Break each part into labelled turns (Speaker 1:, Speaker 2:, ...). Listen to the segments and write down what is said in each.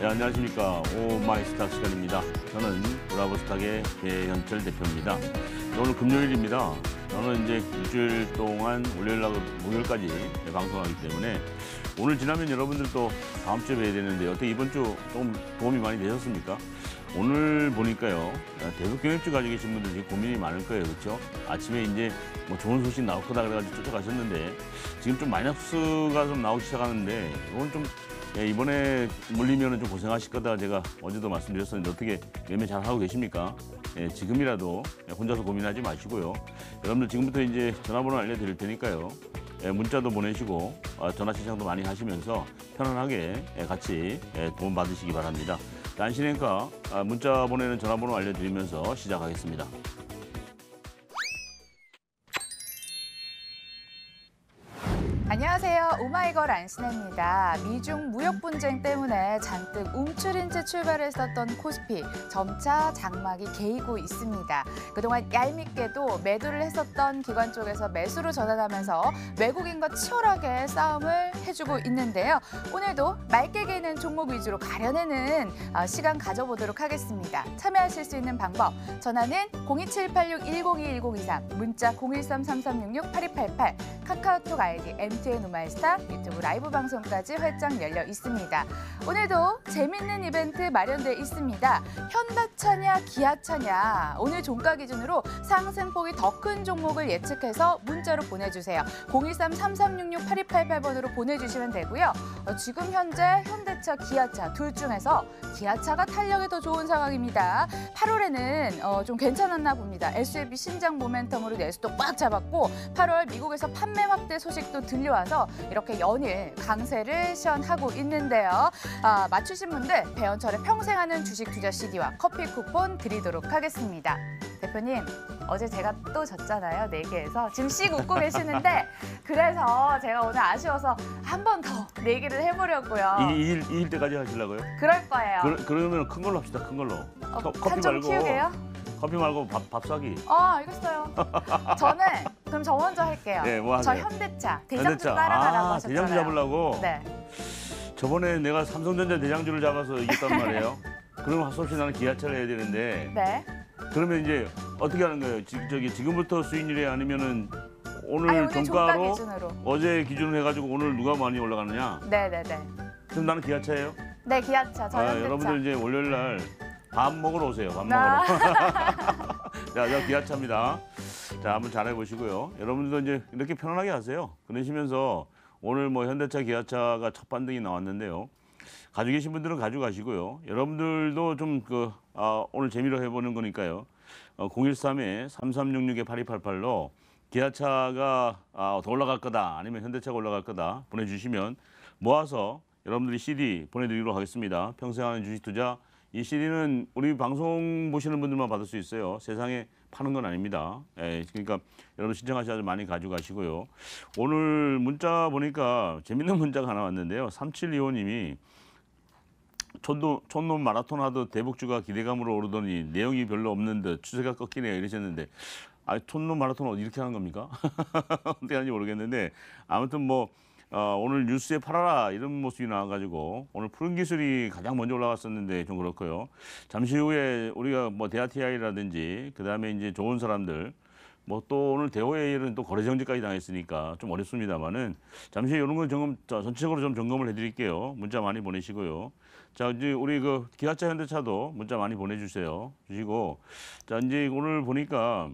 Speaker 1: 네, 안녕하십니까. 오 마이스탁 시간입니다. 저는 브라보스탁의 배현철 대표입니다. 오늘 금요일입니다. 저는 이제 일주일 동안 월요일하고 목요일까지 방송하기 때문에 오늘 지나면 여러분들 또 다음 주에 뵈야 되는데 어떻게 이번 주좀 도움이 많이 되셨습니까? 오늘 보니까요 대북 경협주 가지고 계신 분들 지금 고민이 많을 거예요, 그렇죠? 아침에 이제 뭐 좋은 소식 나올 거다 그래가지고 쫓아가셨는데 지금 좀 마이너스가 좀 나오기 시작하는데 이건 좀 예, 이번에 물리면은 좀 고생하실 거다 제가 어제도 말씀드렸었는데 어떻게 매매 잘 하고 계십니까? 예, 지금이라도 혼자서 고민하지 마시고요. 여러분들 지금부터 이제 전화번호 알려드릴 테니까요. 예, 문자도 보내시고 어, 전화 신청도 많이 하시면서 편안하게 예, 같이 예, 도움 받으시기 바랍니다. 안신행과 아, 문자 보내는 전화번호 알려드리면서 시작하겠습니다.
Speaker 2: 안녕하세요. 오마이걸 안신혜입니다. 미중 무역 분쟁 때문에 잔뜩 움츠린 채 출발했었던 코스피 점차 장막이 개이고 있습니다. 그동안 얄밉게도 매도를 했었던 기관 쪽에서 매수로 전환하면서 외국인과 치열하게 싸움을 해주고 있는데요. 오늘도 맑게 개는 종목 위주로 가려내는 어, 시간 가져보도록 하겠습니다. 참여하실 수 있는 방법 전화는 02786-1021-023 문자 013-3366-8288 카카오톡 아이디 MTN 오마이스타 유튜브 라이브 방송까지 활짝 열려 있습니다. 오늘도 재밌는 이벤트 마련돼 있습니다. 현대차냐 기아차냐 오늘 종가 기준으로 상승폭이 더 큰 종목을 예측해서 문자로 보내주세요. 013-3366-8288번으로 보내주시면 되고요. 어, 지금 현재 현대차, 기아차 둘 중에서 기아차가 탄력이 더 좋은 상황입니다. 8월에는 어, 좀 괜찮았나 봅니다. SUV 신차 모멘텀으로 내수도 꽉 잡았고 8월 미국에서 판매 확대 소식도 들려 와서 이렇게 연일 강세를 시연하고 있는데요. 아, 맞추신 분들 배현철의 평생 하는 주식 투자 CD와 커피 쿠폰 드리도록 하겠습니다. 대표님 어제 제가 또 졌잖아요 네 개에서 지금 씩 웃고 계시는데 그래서 제가 오늘 아쉬워서 한 번 더 내기를 해보려고요.
Speaker 1: 이, 이길, 이길 때까지 하시려고요?
Speaker 2: 그럴 거예요.
Speaker 1: 그, 그러면 큰 걸로 합시다, 큰 걸로.
Speaker 2: 어,
Speaker 1: 커- 커피
Speaker 2: 한점
Speaker 1: 말고
Speaker 2: 키우게요?
Speaker 1: 커피 말고 밥, 밥 사기.
Speaker 2: 어 알겠어요. 저는 그럼 저 먼저 할게요.
Speaker 1: 네, 뭐
Speaker 2: 저
Speaker 1: 하세요?
Speaker 2: 현대차 대장주
Speaker 1: 현대차.
Speaker 2: 따라가라고
Speaker 1: 아,
Speaker 2: 하셨잖아요.
Speaker 1: 대장주 잡으려고?
Speaker 2: 네.
Speaker 1: 저번에 내가 삼성전자 대장주를 잡아서 이겼단 말이에요. 그러면 하소없이 나는 기아차를 해야 되는데
Speaker 2: 네.
Speaker 1: 그러면 이제 어떻게 하는 거예요? 지, 저기 지금부터 수익률이 아니면은 오늘
Speaker 2: 아니 오늘 종가
Speaker 1: 종가로
Speaker 2: 기준으로.
Speaker 1: 어제 기준으로 해가지고 오늘 누가 많이 올라가느냐?
Speaker 2: 네 네 네.
Speaker 1: 그럼 나는 기아차예요.
Speaker 2: 네 기아차 저
Speaker 1: 아,
Speaker 2: 현대차.
Speaker 1: 여러분들 이제 월요일 날 밥 먹으러 오세요. 밥
Speaker 2: 아.
Speaker 1: 먹으러. 자, 저 기아차입니다. 자, 한번 잘해 보시고요. 여러분들도 이제 이렇게 편안하게 하세요. 그러시면서 오늘 뭐 현대차, 기아차가 첫 반등이 나왔는데요. 가지고 계신 분들은 가져가시고요. 여러분들도 좀 그 아, 오늘 재미로 해보는 거니까요. 어, 013에 3366에 8288로 기아차가 아, 더 올라갈 거다 아니면 현대차가 올라갈 거다 보내주시면 모아서 여러분들이 CD 보내드리도록 하겠습니다. 평생 하는 주식 투자 이 CD는 우리 방송 보시는 분들만 받을 수 있어요. 세상에 파는 건 아닙니다. 예, 그러니까 여러분 신청하셔서 많이 가져가시고요. 오늘 문자 보니까 재밌는 문자가 하나 왔는데요. 3725님이 촌놈, 촌놈 마라톤 하듯 대북주가 기대감으로 오르더니 내용이 별로 없는 듯 추세가 꺾이네요 이러셨는데 아 촌놈 마라톤 이렇게 하는 겁니까? 어떻게 하는지 모르겠는데 아무튼 뭐 어, 오늘 뉴스에 팔아라 이런 모습이 나와가지고 오늘 푸른 기술이 가장 먼저 올라갔었는데 좀 그렇고요. 잠시 후에 우리가 뭐 대아티아이라든지 그 다음에 이제 좋은 사람들 뭐 또 오늘 대호에일은 또 거래 정지까지 당했으니까 좀 어렵습니다만은 잠시 이런 걸 점검 자, 전체적으로 좀 점검을 해드릴게요. 문자 많이 보내시고요. 자 이제 우리 그 기아차 현대차도 문자 많이 보내주세요. 주시고 자 이제 오늘 보니까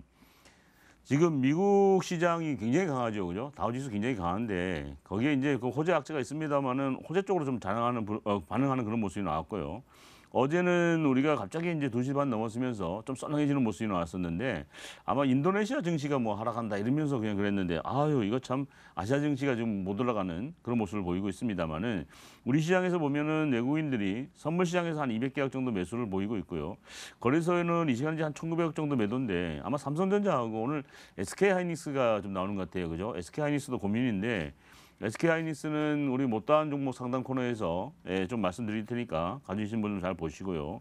Speaker 1: 지금 미국 시장이 굉장히 강하죠, 그죠? 다우지수 굉장히 강한데 거기에 이제 그 호재 악재가 있습니다만은 호재 쪽으로 좀 반응하는 부- 어, 반응하는 그런 모습이 나왔고요. 어제는 우리가 갑자기 이제 2시 반 넘었으면서 좀 썰렁해지는 모습이 나왔었는데 아마 인도네시아 증시가 뭐 하락한다 이러면서 그냥 그랬는데 아유 이거 참 아시아 증시가 지금 못 올라가는 그런 모습을 보이고 있습니다만은 우리 시장에서 보면은 외국인들이 선물 시장에서 한 200개억 정도 매수를 보이고 있고요. 거래소에는 이 시간에 한 1,900억 정도 매도인데 아마 삼성전자하고 오늘 SK 하이닉스가 좀 나오는 것 같아요. 그죠? SK 하이닉스도 고민인데 SK 하이닉스는 우리 못다한 종목 상담 코너에서 예, 좀 말씀드릴 테니까 가지신 분들 잘 보시고요.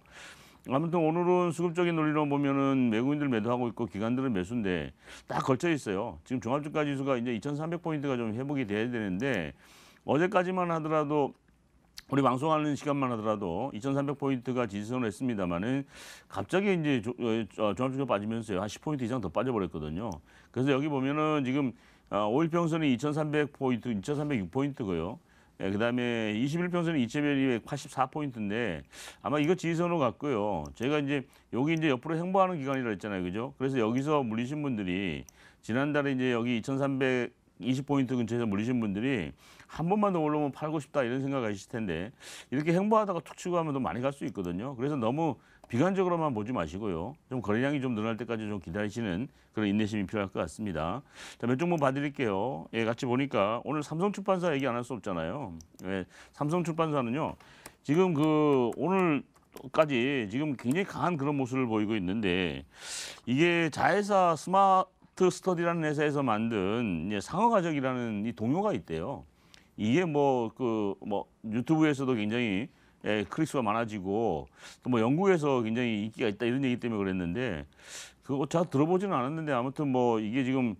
Speaker 1: 아무튼 오늘은 수급적인 논리로 보면은 외국인들 매도하고 있고 기관들은 매수인데 딱 걸쳐 있어요. 지금 종합주가 지수가 이제 2,300포인트가 좀 회복이 돼야 되는데 어제까지만 하더라도 우리 방송하는 시간만 하더라도 2,300포인트가 지지선을 했습니다만은 갑자기 이제 조- 어, 종합지수 빠지면서요. 한 10포인트 이상 더 빠져버렸거든요. 그래서 여기 보면은 지금 어, 5일 평선이 2,300포인트, 2,306포인트고요. 예, 그다음에 21 평선이 2,284포인트인데 아마 이거 지지선으로 갔고요. 제가 이제 여기 이제 옆으로 행보하는 기간이라 했잖아요. 그죠? 그래서 여기서 물리신 분들이 지난달에 이제 여기 2,320포인트 근처에서 물리신 분들이 한 번만 더 올라오면 팔고 싶다 이런 생각하실 텐데 이렇게 행보하다가 툭 치고 하면 더 많이 갈 수 있거든요. 그래서 너무 비관적으로만 보지 마시고요. 좀 거래량이 좀 늘어날 때까지 좀 기다리시는 그런 인내심이 필요할 것 같습니다. 자, 몇 종목 봐드릴게요. 예, 같이 보니까 오늘 삼성출판사 얘기 안 할 수 없잖아요. 예, 삼성출판사는요. 지금 그 오늘 까지 지금 굉장히 강한 그런 모습을 보이고 있는데 이게 자회사 스마트 스터디라는 회사에서 만든 상어가적이라는 이 동요가 있대요. 이게 뭐 그뭐 유튜브에서도 굉장히 예, 클릭수가 많아지고 또 뭐 영국에서 굉장히 인기가 있다 이런 얘기 때문에 그랬는데 그거 제가 들어보지는 않았는데 아무튼 뭐 이게 지금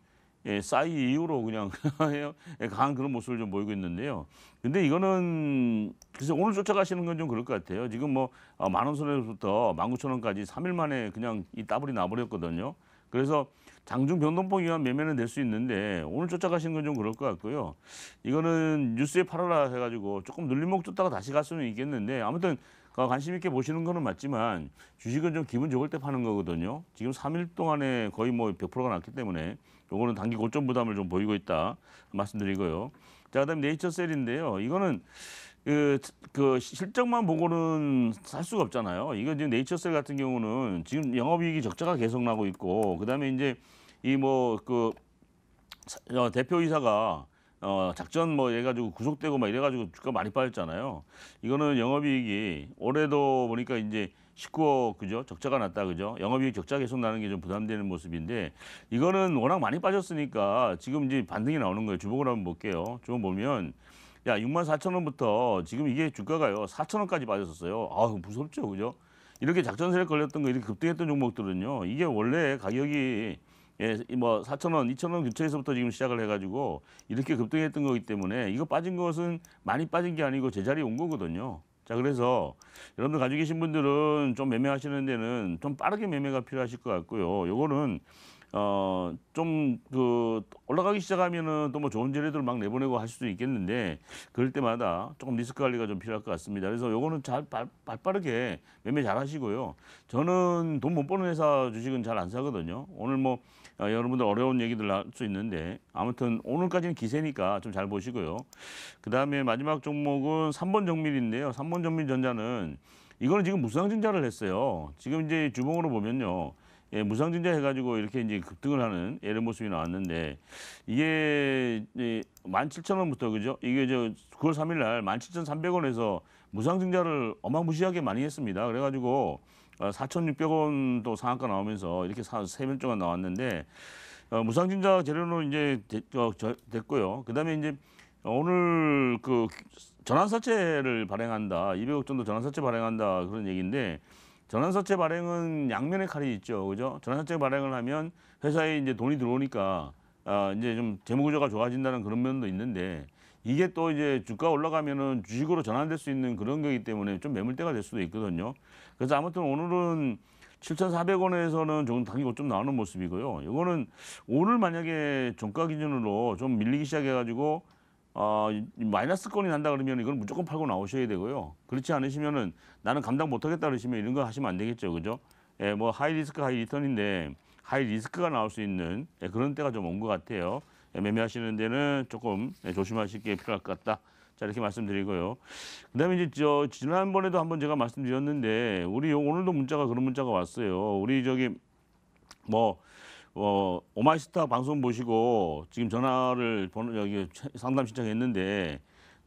Speaker 1: 예, 싸이 이후로 그냥 예, 강한 그런 모습을 좀 보이고 있는데요. 근데 이거는 그래서 오늘 쫓아가시는 건 좀 그럴 것 같아요. 지금 뭐 만원 선에서부터 만 구천 원까지 삼일 만에 그냥 이 따블이 나버렸거든요. 그래서 장중 변동폭 위한 매매는 될수 있는데 오늘 쫓아가시는 건좀 그럴 것 같고요. 이거는 뉴스에 팔아라 해가지고 조금 눌림목 줬다가 다시 갈 수는 있겠는데 아무튼 어, 관심 있게 보시는 거는 맞지만 주식은 좀 기분 좋을 때 파는 거거든요. 지금 3일 동안에 거의 뭐 100%가 났기 때문에 요거는 단기 고점 부담을 좀 보이고 있다 말씀드리고요. 자, 그다음 네이처셀인데요. 이거는 그, 그 실적만 보고는 살 수가 없잖아요. 이거 지금 네이처셀 같은 경우는 지금 영업이익이 적자가 계속 나고 있고 그다음에 이제 이 뭐 그 대표이사가 어 작전 뭐 해가지고 구속되고 막 이래가지고 주가 많이 빠졌잖아요. 이거는 영업이익이 올해도 보니까 이제 19억 그죠 적자가 났다 그죠 영업이익 적자 계속 나는 게 좀 부담되는 모습인데 이거는 워낙 많이 빠졌으니까 지금 이제 반등이 나오는 거예요. 주봉을 한번 볼게요. 주봉 보면 야 6만 4천 원부터 지금 이게 주가가요 4천 원까지 빠졌었어요. 아 무섭죠 그죠? 이렇게 작전 세력 걸렸던 거 이렇게 급등했던 종목들은요 이게 원래 가격이 예, 뭐 4천 원, 2천 원 근처에서부터 지금 시작을 해가지고 이렇게 급등했던 거기 때문에 이거 빠진 것은 많이 빠진 게 아니고 제자리에 온 거거든요. 자, 그래서 여러분들 가지고 계신 분들은 좀 매매하시는 데는 좀 빠르게 매매가 필요하실 것 같고요. 요거는 어, 좀 그 올라가기 시작하면은 또 뭐 좋은 재료들 막 내보내고 할 수도 있겠는데 그럴 때마다 조금 리스크 관리가 좀 필요할 것 같습니다. 그래서 요거는 잘 발, 발 빠르게 매매 잘 하시고요. 저는 돈 못 버는 회사 주식은 잘 안 사거든요. 오늘 뭐 어, 여러분들 어려운 얘기들 할 수 있는데 아무튼 오늘까지는 기세니까 좀 잘 보시고요. 그 다음에 마지막 종목은 3번 정밀인데요. 3번 정밀 전자는 이거는 지금 무상증자를 했어요. 지금 이제 주봉으로 보면요. 예, 무상증자 해가지고 이렇게 이제 급등을 하는 이런 모습이 나왔는데 이게 17,000원부터 그죠? 이게 저 9월 3일 날 17,300원에서 무상증자를 어마무시하게 많이 했습니다. 그래가지고 4,600원 또 상한가 나오면서 이렇게 세번 동안 나왔는데 어, 무상증자 재료는 이제 됐, 어, 저, 됐고요. 그다음에 이제 오늘 그 전환사채를 발행한다. 200억 정도 전환사채 발행한다 그런 얘기인데 전환사채 발행은 양면의 칼이 있죠, 그죠? 전환사채 발행을 하면 회사에 이제 돈이 들어오니까 아, 이제 좀 재무구조가 좋아진다는 그런 면도 있는데 이게 또 이제 주가 올라가면은 주식으로 전환될 수 있는 그런 거기 때문에 좀 매물대가 될 수도 있거든요. 그래서 아무튼 오늘은 7,400원에서는 좀 단기 고점 나오는 모습이고요. 이거는 오늘 만약에 종가 기준으로 좀 밀리기 시작해가지고 어, 마이너스권이 난다 그러면 이건 무조건 팔고 나오셔야 되고요. 그렇지 않으시면은 나는 감당 못하겠다 그러시면 이런 거 하시면 안 되겠죠, 그죠? 예, 뭐 high risk high return인데 high risk가 나올 수 있는 예, 그런 때가 좀 온 것 같아요. 예, 매매하시는 데는 조금 예, 조심하실 게 필요할 것 같다. 자 이렇게 말씀드리고요. 그다음에 이제 저 지난번에도 한번 제가 말씀드렸는데 우리 요- 오늘도 문자가 그런 문자가 왔어요. 우리 저기 뭐 어, 오마이스타 방송 보시고 지금 전화를 번호 여기 상담 신청했는데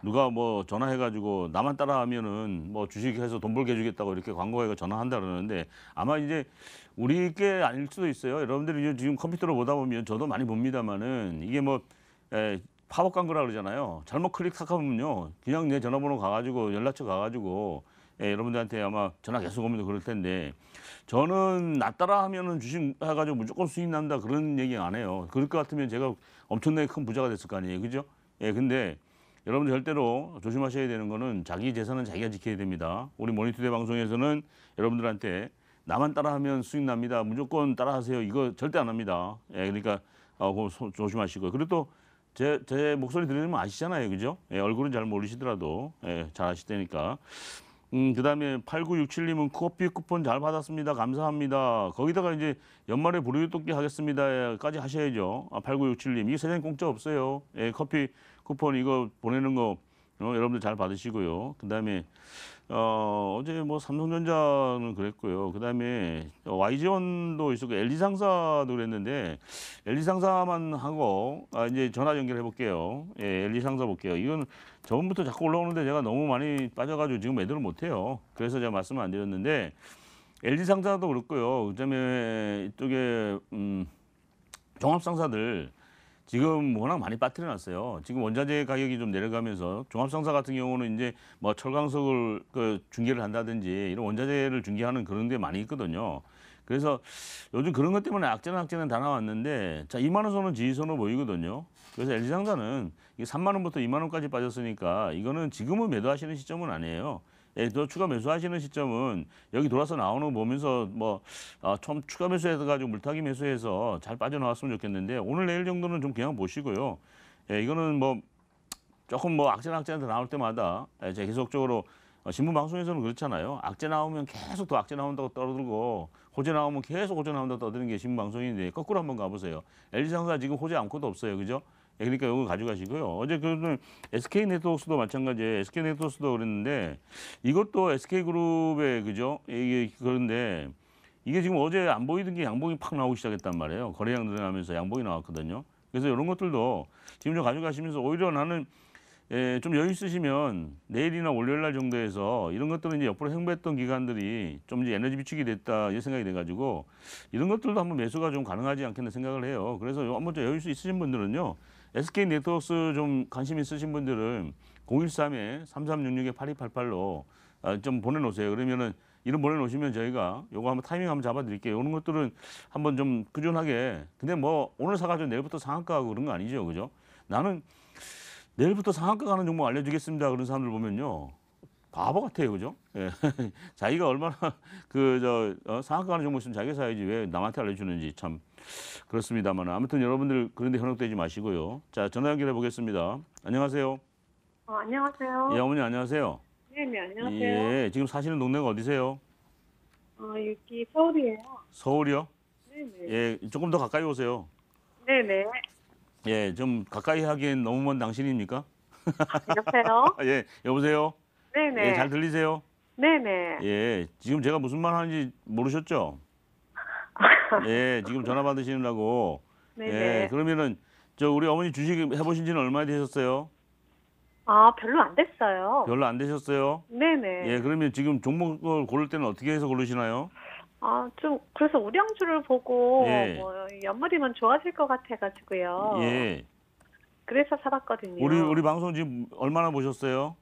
Speaker 1: 누가 뭐 전화해가지고 나만 따라하면은 뭐 주식해서 돈 벌게 해주겠다고 이렇게 광고해가 전화한다 그러는데 아마 이제 우리 게 아닐 수도 있어요. 여러분들이 이제 지금 컴퓨터로 보다 보면 저도 많이 봅니다만은 이게 뭐 에, 팝업 광고라 그러잖아요. 잘못 클릭하면요, 그냥 내 전화번호 가가지고 연락처 가가지고 예, 여러분들한테 아마 전화 계속 오면 그럴 텐데 저는 나 따라 하면은 주식 해가지고 무조건 수익 난다 그런 얘기 안 해요. 그럴 것 같으면 제가 엄청나게 큰 부자가 됐을 거 아니에요, 그죠? 예, 근데 여러분들 절대로 조심하셔야 되는 거는 자기 재산은 자기가 지켜야 됩니다. 우리 모니터대 방송에서는 여러분들한테 나만 따라하면 수익 납니다. 무조건 따라하세요. 이거 절대 안 합니다. 예, 그러니까 어, 소- 조심하시고요. 그리고 또 제, 제 목소리 들으면 아시잖아요. 그죠? 예, 얼굴은 잘 모르시더라도 예, 잘 아시다니까. 음, 그다음에 8967님은 커피 쿠폰 잘 받았습니다. 감사합니다. 거기다가 이제 연말에 불우유토끼 하겠습니다까지 하셔야죠. 아, 8967님 이게 세상에 공짜 없어요. 예, 커피 쿠폰 이거 보내는 거 어, 여러분들 잘 받으시고요. 그다음에 어, 어제 뭐 삼성전자는 그랬고요. 그 다음에 YG원도 있었고 LG 상사도 그랬는데 LG 상사만 하고 아, 이제 전화 연결해 볼게요. 예, LG 상사 볼게요. 이건 저번부터 자꾸 올라오는데 제가 너무 많이 빠져가지고 지금 매도를 못해요. 그래서 제가 말씀을 안 드렸는데 LG 상사도 그렇고요. 그 다음에 이쪽에 음, 종합 상사들 지금 워낙 많이 빠뜨려놨어요. 지금 원자재 가격이 좀 내려가면서 종합상사 같은 경우는 이제 뭐 철강석을 그 중계를 한다든지 이런 원자재를 중개하는 그런 데 많이 있거든요. 그래서 요즘 그런 것 때문에 악재는 악재는 다 나왔는데 자 2만 원 선은 지지선으로 보이거든요. 그래서 LG 이게 3만 원부터 2만 원까지 빠졌으니까 이거는 지금은 매도하시는 시점은 아니에요. 예, 더 추가 매수하시는 시점은 여기 돌아서 나오는 거 보면서 뭐 아, 좀 추가 매수해서 가지고 물타기 매수해서 잘 빠져나왔으면 좋겠는데 오늘 내일 정도는 좀 그냥 보시고요. 예, 이거는 뭐 조금 뭐 악재 악재한테 나올 때마다 예, 제가 계속적으로 어, 신문 방송에서는 그렇잖아요. 악재 나오면 계속 더 악재 나온다고 떠들고 호재 나오면 계속 호재 나온다고 떠드는 게 신문 방송인데 거꾸로 한번 가보세요. LG 상사 지금 호재 아무것도 없어요, 그죠? 예, 그러니까 이거 가져가시고요. 어제 그 SK 네트워크스도 마찬가지예요. SK 네트워크스도 그랬는데 이것도 SK 그룹의 그죠? 이게 그런데 이게 지금 어제 안 보이던 게 양봉이 팍 나오기 시작했단 말이에요. 거래량 늘어나면서 양봉이 나왔거든요. 그래서 이런 것들도 지금 좀 가져가시면서 오히려 나는 예, 좀 여유 있으시면 내일이나 월요일 날 정도에서 이런 것들은 이제 옆으로 행보했던 기관들이 좀 이제 에너지 비축이 됐다 이 생각이 돼가지고 이런 것들도 한번 매수가 좀 가능하지 않겠나 생각을 해요. 그래서 요 한번 좀 여유 있으신 분들은요. SK 네트워크스 좀 관심 있으신 분들은 013에 3366에 8288로 아, 좀 보내놓으세요. 그러면은 이름 보내놓으시면 저희가 요거 한번 타이밍 한번 잡아드릴게요. 이런 것들은 한번 좀 꾸준하게. 근데 뭐 오늘 사가지고 내일부터 상한가 하고 그런 거 아니죠, 그죠? 나는 내일부터 상한가 가는 종목 알려주겠습니다. 그런 사람들 보면요. 바보 같아요, 그죠? 예. 자기가 얼마나 그저 어, 상한가 가는 종목 있으면 자기가 사야지 왜 남한테 알려주는지 참 그렇습니다만 아무튼 여러분들 그런데 현혹되지 마시고요. 자 전화 연결해 보겠습니다. 안녕하세요.
Speaker 3: 어, 안녕하세요.
Speaker 1: 예 어머니 안녕하세요.
Speaker 3: 네네, 안녕하세요.
Speaker 1: 예 지금 사시는 동네가 어디세요?
Speaker 3: 어, 여기 서울이에요.
Speaker 1: 서울이요?
Speaker 3: 네네.
Speaker 1: 예 조금 더 가까이 오세요.
Speaker 3: 네네.
Speaker 1: 예 좀 가까이 하기엔 너무 먼 당신입니까?
Speaker 3: 여보세요?
Speaker 1: 아, 예 여보세요.
Speaker 3: 네네.
Speaker 1: 예 잘 들리세요?
Speaker 3: 네네.
Speaker 1: 예 지금 제가 무슨 말 하는지 모르셨죠? 예 지금 전화 받으시느라고
Speaker 3: 네네.
Speaker 1: 예 그러면은 저 우리 어머니 주식 해보신 지는 얼마나 되셨어요?
Speaker 3: 아, 별로 안 됐어요.
Speaker 1: 별로 안 되셨어요?
Speaker 3: 네네.
Speaker 1: 예 그러면 지금 종목을 고를 때는 어떻게 해서 고르시나요?
Speaker 3: 아, 좀, 그래서 우량주를 보고,
Speaker 1: 예.
Speaker 3: 뭐, 연말이면 좋아질 것 같아가지고요.
Speaker 1: 예
Speaker 3: 그래서 사봤거든요.
Speaker 1: 우리 우리 방송 지금 얼마나 보셨어요?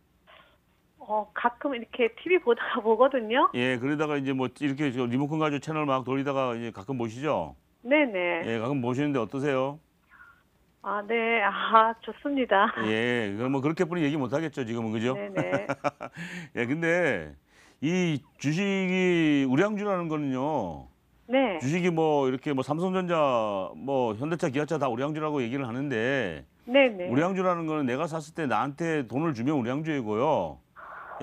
Speaker 3: 어, 가끔 이렇게 TV 보다가 보거든요.
Speaker 1: 예 그러다가 이제 뭐 이렇게 저 리모컨 가지고 채널 막 돌리다가 이제 가끔 보시죠?
Speaker 3: 네네.
Speaker 1: 예 가끔 보시는데 어떠세요?
Speaker 3: 아, 네. 아, 좋습니다.
Speaker 1: 예 그럼 뭐 그렇게 뿐이 얘기 못 하겠죠 지금은 그죠?
Speaker 3: 네네.
Speaker 1: 예 근데 이 주식이 우량주라는 거는요.
Speaker 3: 네.
Speaker 1: 주식이 뭐 이렇게 뭐 삼성전자 뭐 현대차 기아차 다 우량주라고 얘기를 하는데
Speaker 3: 네네.
Speaker 1: 우량주라는 거는 내가 샀을 때 나한테 돈을 주면 우량주이고요.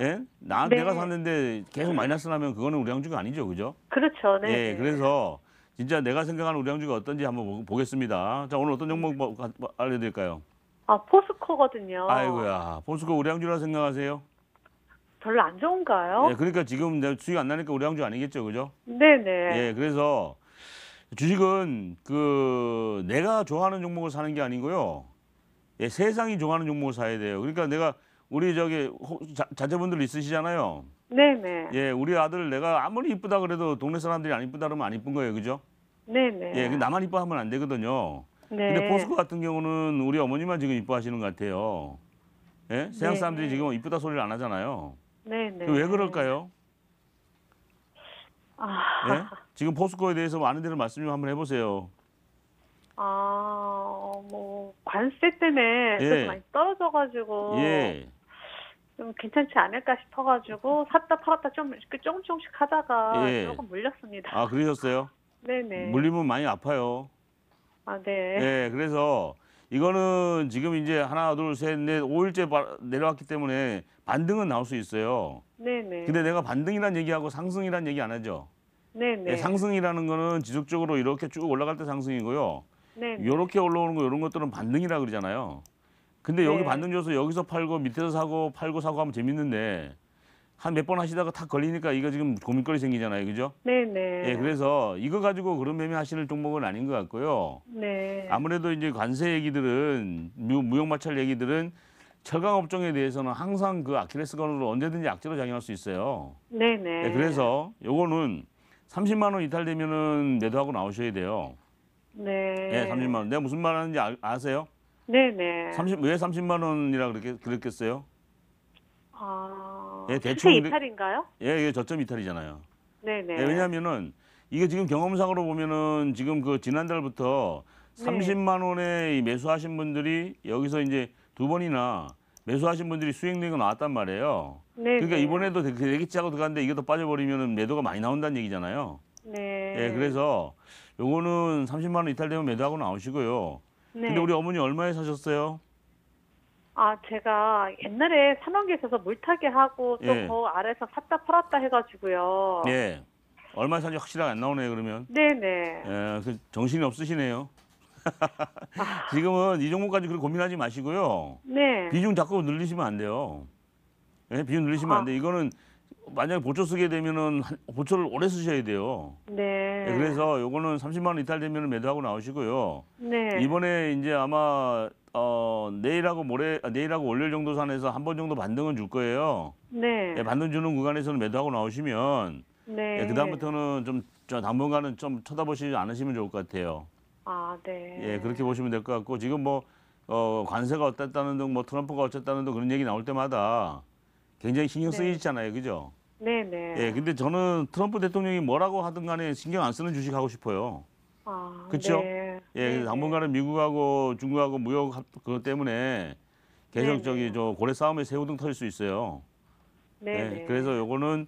Speaker 1: 예? 나
Speaker 3: 네.
Speaker 1: 내가 샀는데 계속 마이너스 나면 그거는 우량주가 아니죠. 그죠?
Speaker 3: 그렇죠. 네.
Speaker 1: 예. 그래서 진짜 내가 생각하는 우량주가 어떤지 한번 보- 보겠습니다. 자, 오늘 어떤 종목 뭐, 가- 뭐 알려 드릴까요?
Speaker 3: 아, 포스코거든요.
Speaker 1: 아이고야. 포스코 우량주라 생각하세요?
Speaker 3: 별로 안 좋은가요?
Speaker 1: 예. 그러니까 지금 내 수익 안 나니까 우량주 아니겠죠. 그죠?
Speaker 3: 네네.
Speaker 1: 예, 그래서 주식은 그 내가 좋아하는 종목을 사는 게 아니고요. 예, 세상이 좋아하는 종목을 사야 돼요. 그러니까 내가 우리 저기 호- 자, 자제분들 있으시잖아요.
Speaker 3: 네네.
Speaker 1: 예, 우리 아들 내가 아무리 이쁘다 그래도 동네 사람들이 안 이쁘다 그러면 안 이쁜 거예요. 그죠?
Speaker 3: 네네.
Speaker 1: 예, 그 나만 이뻐하면 안 되거든요.
Speaker 3: 네.
Speaker 1: 근데 포스코 같은 경우는 우리 어머니만 지금 이뻐하시는 것 같아요. 예? 세상
Speaker 3: 네.
Speaker 1: 사람들이 지금 이쁘다 소리를 안 하잖아요.
Speaker 3: 네네.
Speaker 1: 왜 그럴까요?
Speaker 3: 아,
Speaker 1: 예? 지금 포스코에 대해서 뭐 아는 데를 말씀 좀 한번 해보세요.
Speaker 3: 아, 뭐 관세 때문에
Speaker 1: 예.
Speaker 3: 좀 많이 떨어져가지고
Speaker 1: 예.
Speaker 3: 좀 괜찮지 않을까 싶어가지고 샀다 팔았다 좀 이렇게 조금 조금씩 하다가
Speaker 1: 예.
Speaker 3: 조금 물렸습니다.
Speaker 1: 아, 그러셨어요?
Speaker 3: 네네.
Speaker 1: 물리면 많이 아파요.
Speaker 3: 아 네.
Speaker 1: 예, 그래서 이거는 지금 이제 하나, 둘, 셋, 넷, 5일째 내려왔기 때문에 반등은 나올 수 있어요.
Speaker 3: 네네.
Speaker 1: 근데 내가 반등이란 얘기하고 상승이란 얘기 안 하죠.
Speaker 3: 네네.
Speaker 1: 예, 상승이라는 거는 지속적으로 이렇게 쭉 올라갈 때 상승이고요.
Speaker 3: 네네.
Speaker 1: 이렇게 올라오는 거 이런 것들은 반등이라 그러잖아요. 근데 여기
Speaker 3: 네.
Speaker 1: 반등 줘서 여기서 팔고 밑에서 사고 팔고 사고 하면 재밌는데 한 몇 번 하시다가 탁 걸리니까 이거 지금 고민거리 생기잖아요. 그죠?
Speaker 3: 네네.
Speaker 1: 예, 그래서 이거 가지고 그런 매매 하시는 종목은 아닌 것 같고요.
Speaker 3: 네.
Speaker 1: 아무래도 이제 관세 얘기들은 무, 무역 마찰 얘기들은 철강 업종에 대해서는 항상 그 아킬레스건으로 언제든지 악재로 작용할 수 있어요.
Speaker 3: 네네.
Speaker 1: 예, 그래서 요거는 30만 원 이탈되면은 매도하고 나오셔야 돼요.
Speaker 3: 네.
Speaker 1: 예, 30만 원. 내가 무슨 말 하는지 아, 아세요?
Speaker 3: 네네.
Speaker 1: 30, 왜 30만 원이라 그렇게 그랬겠어요?
Speaker 3: 아.
Speaker 1: 예, 대충
Speaker 3: 이탈인가요?
Speaker 1: 예, 이게 저점 이탈이잖아요.
Speaker 3: 네네.
Speaker 1: 예, 왜냐하면은 이게 지금 경험상으로 보면은 지금 그 지난달부터
Speaker 3: 네.
Speaker 1: 30만 원에 이 매수하신 분들이 여기서 이제 두 번이나 매수하신 분들이 수익 내고 나왔단 말이에요.
Speaker 3: 네네.
Speaker 1: 그러니까 이번에도 되게 되겠지 하고 들어갔는데 이게 더 빠져버리면은 매도가 많이 나온다는 얘기잖아요.
Speaker 3: 네.
Speaker 1: 예, 그래서 요거는 30만 원 이탈되면 매도하고 나오시고요.
Speaker 3: 네.
Speaker 1: 근데 우리 어머니 얼마에 사셨어요?
Speaker 3: 아, 제가 옛날에 산원기에 있어서 물타기 하고 또
Speaker 1: 예.
Speaker 3: 그 아래서 샀다 팔았다 해가지고요.
Speaker 1: 예. 얼마에 산지 확실하게 안 나오네요, 그러면.
Speaker 3: 네네.
Speaker 1: 예, 그 정신이 없으시네요. 지금은 이 종목까지 그렇게 고민하지 마시고요.
Speaker 3: 네.
Speaker 1: 비중 자꾸 늘리시면 안 돼요. 예, 비중 늘리시면
Speaker 3: 아.
Speaker 1: 안 돼. 이거는 만약에 보초 쓰게 되면은 한- 보초를 오래 쓰셔야 돼요.
Speaker 3: 네.
Speaker 1: 예, 그래서 요거는 30만 원 이탈되면 매도하고 나오시고요.
Speaker 3: 네.
Speaker 1: 이번에 이제 아마 어, 내일하고 모레 아, 내일하고 월요일 정도 선에서 한 번 정도 반등은 줄 거예요.
Speaker 3: 네.
Speaker 1: 예, 반등 주는 구간에서는 매도하고 나오시면
Speaker 3: 네.
Speaker 1: 예, 그다음부터는 좀 저 당분간은 좀 쳐다보시지 않으시면 좋을 것 같아요.
Speaker 3: 아, 네.
Speaker 1: 예, 그렇게 보시면 될 것 같고 지금 뭐 어, 관세가 어땠다는 등 뭐 트럼프가 어쨌다는 등 그런 얘기 나올 때마다 굉장히 신경
Speaker 3: 네.
Speaker 1: 쓰이잖아요. 그죠?
Speaker 3: 네네.
Speaker 1: 예, 근데 저는 트럼프 대통령이 뭐라고 하든 간에 신경 안 쓰는 주식 하고 싶어요.
Speaker 3: 아,
Speaker 1: 그쵸?
Speaker 3: 네.
Speaker 1: 예,
Speaker 3: 네네.
Speaker 1: 당분간은 미국하고 중국하고 무역 합- 그것 때문에 계속
Speaker 3: 네네.
Speaker 1: 저기 저 고래 싸움에 새우등 터질 수 있어요.
Speaker 3: 네네.
Speaker 1: 예, 그래서 요거는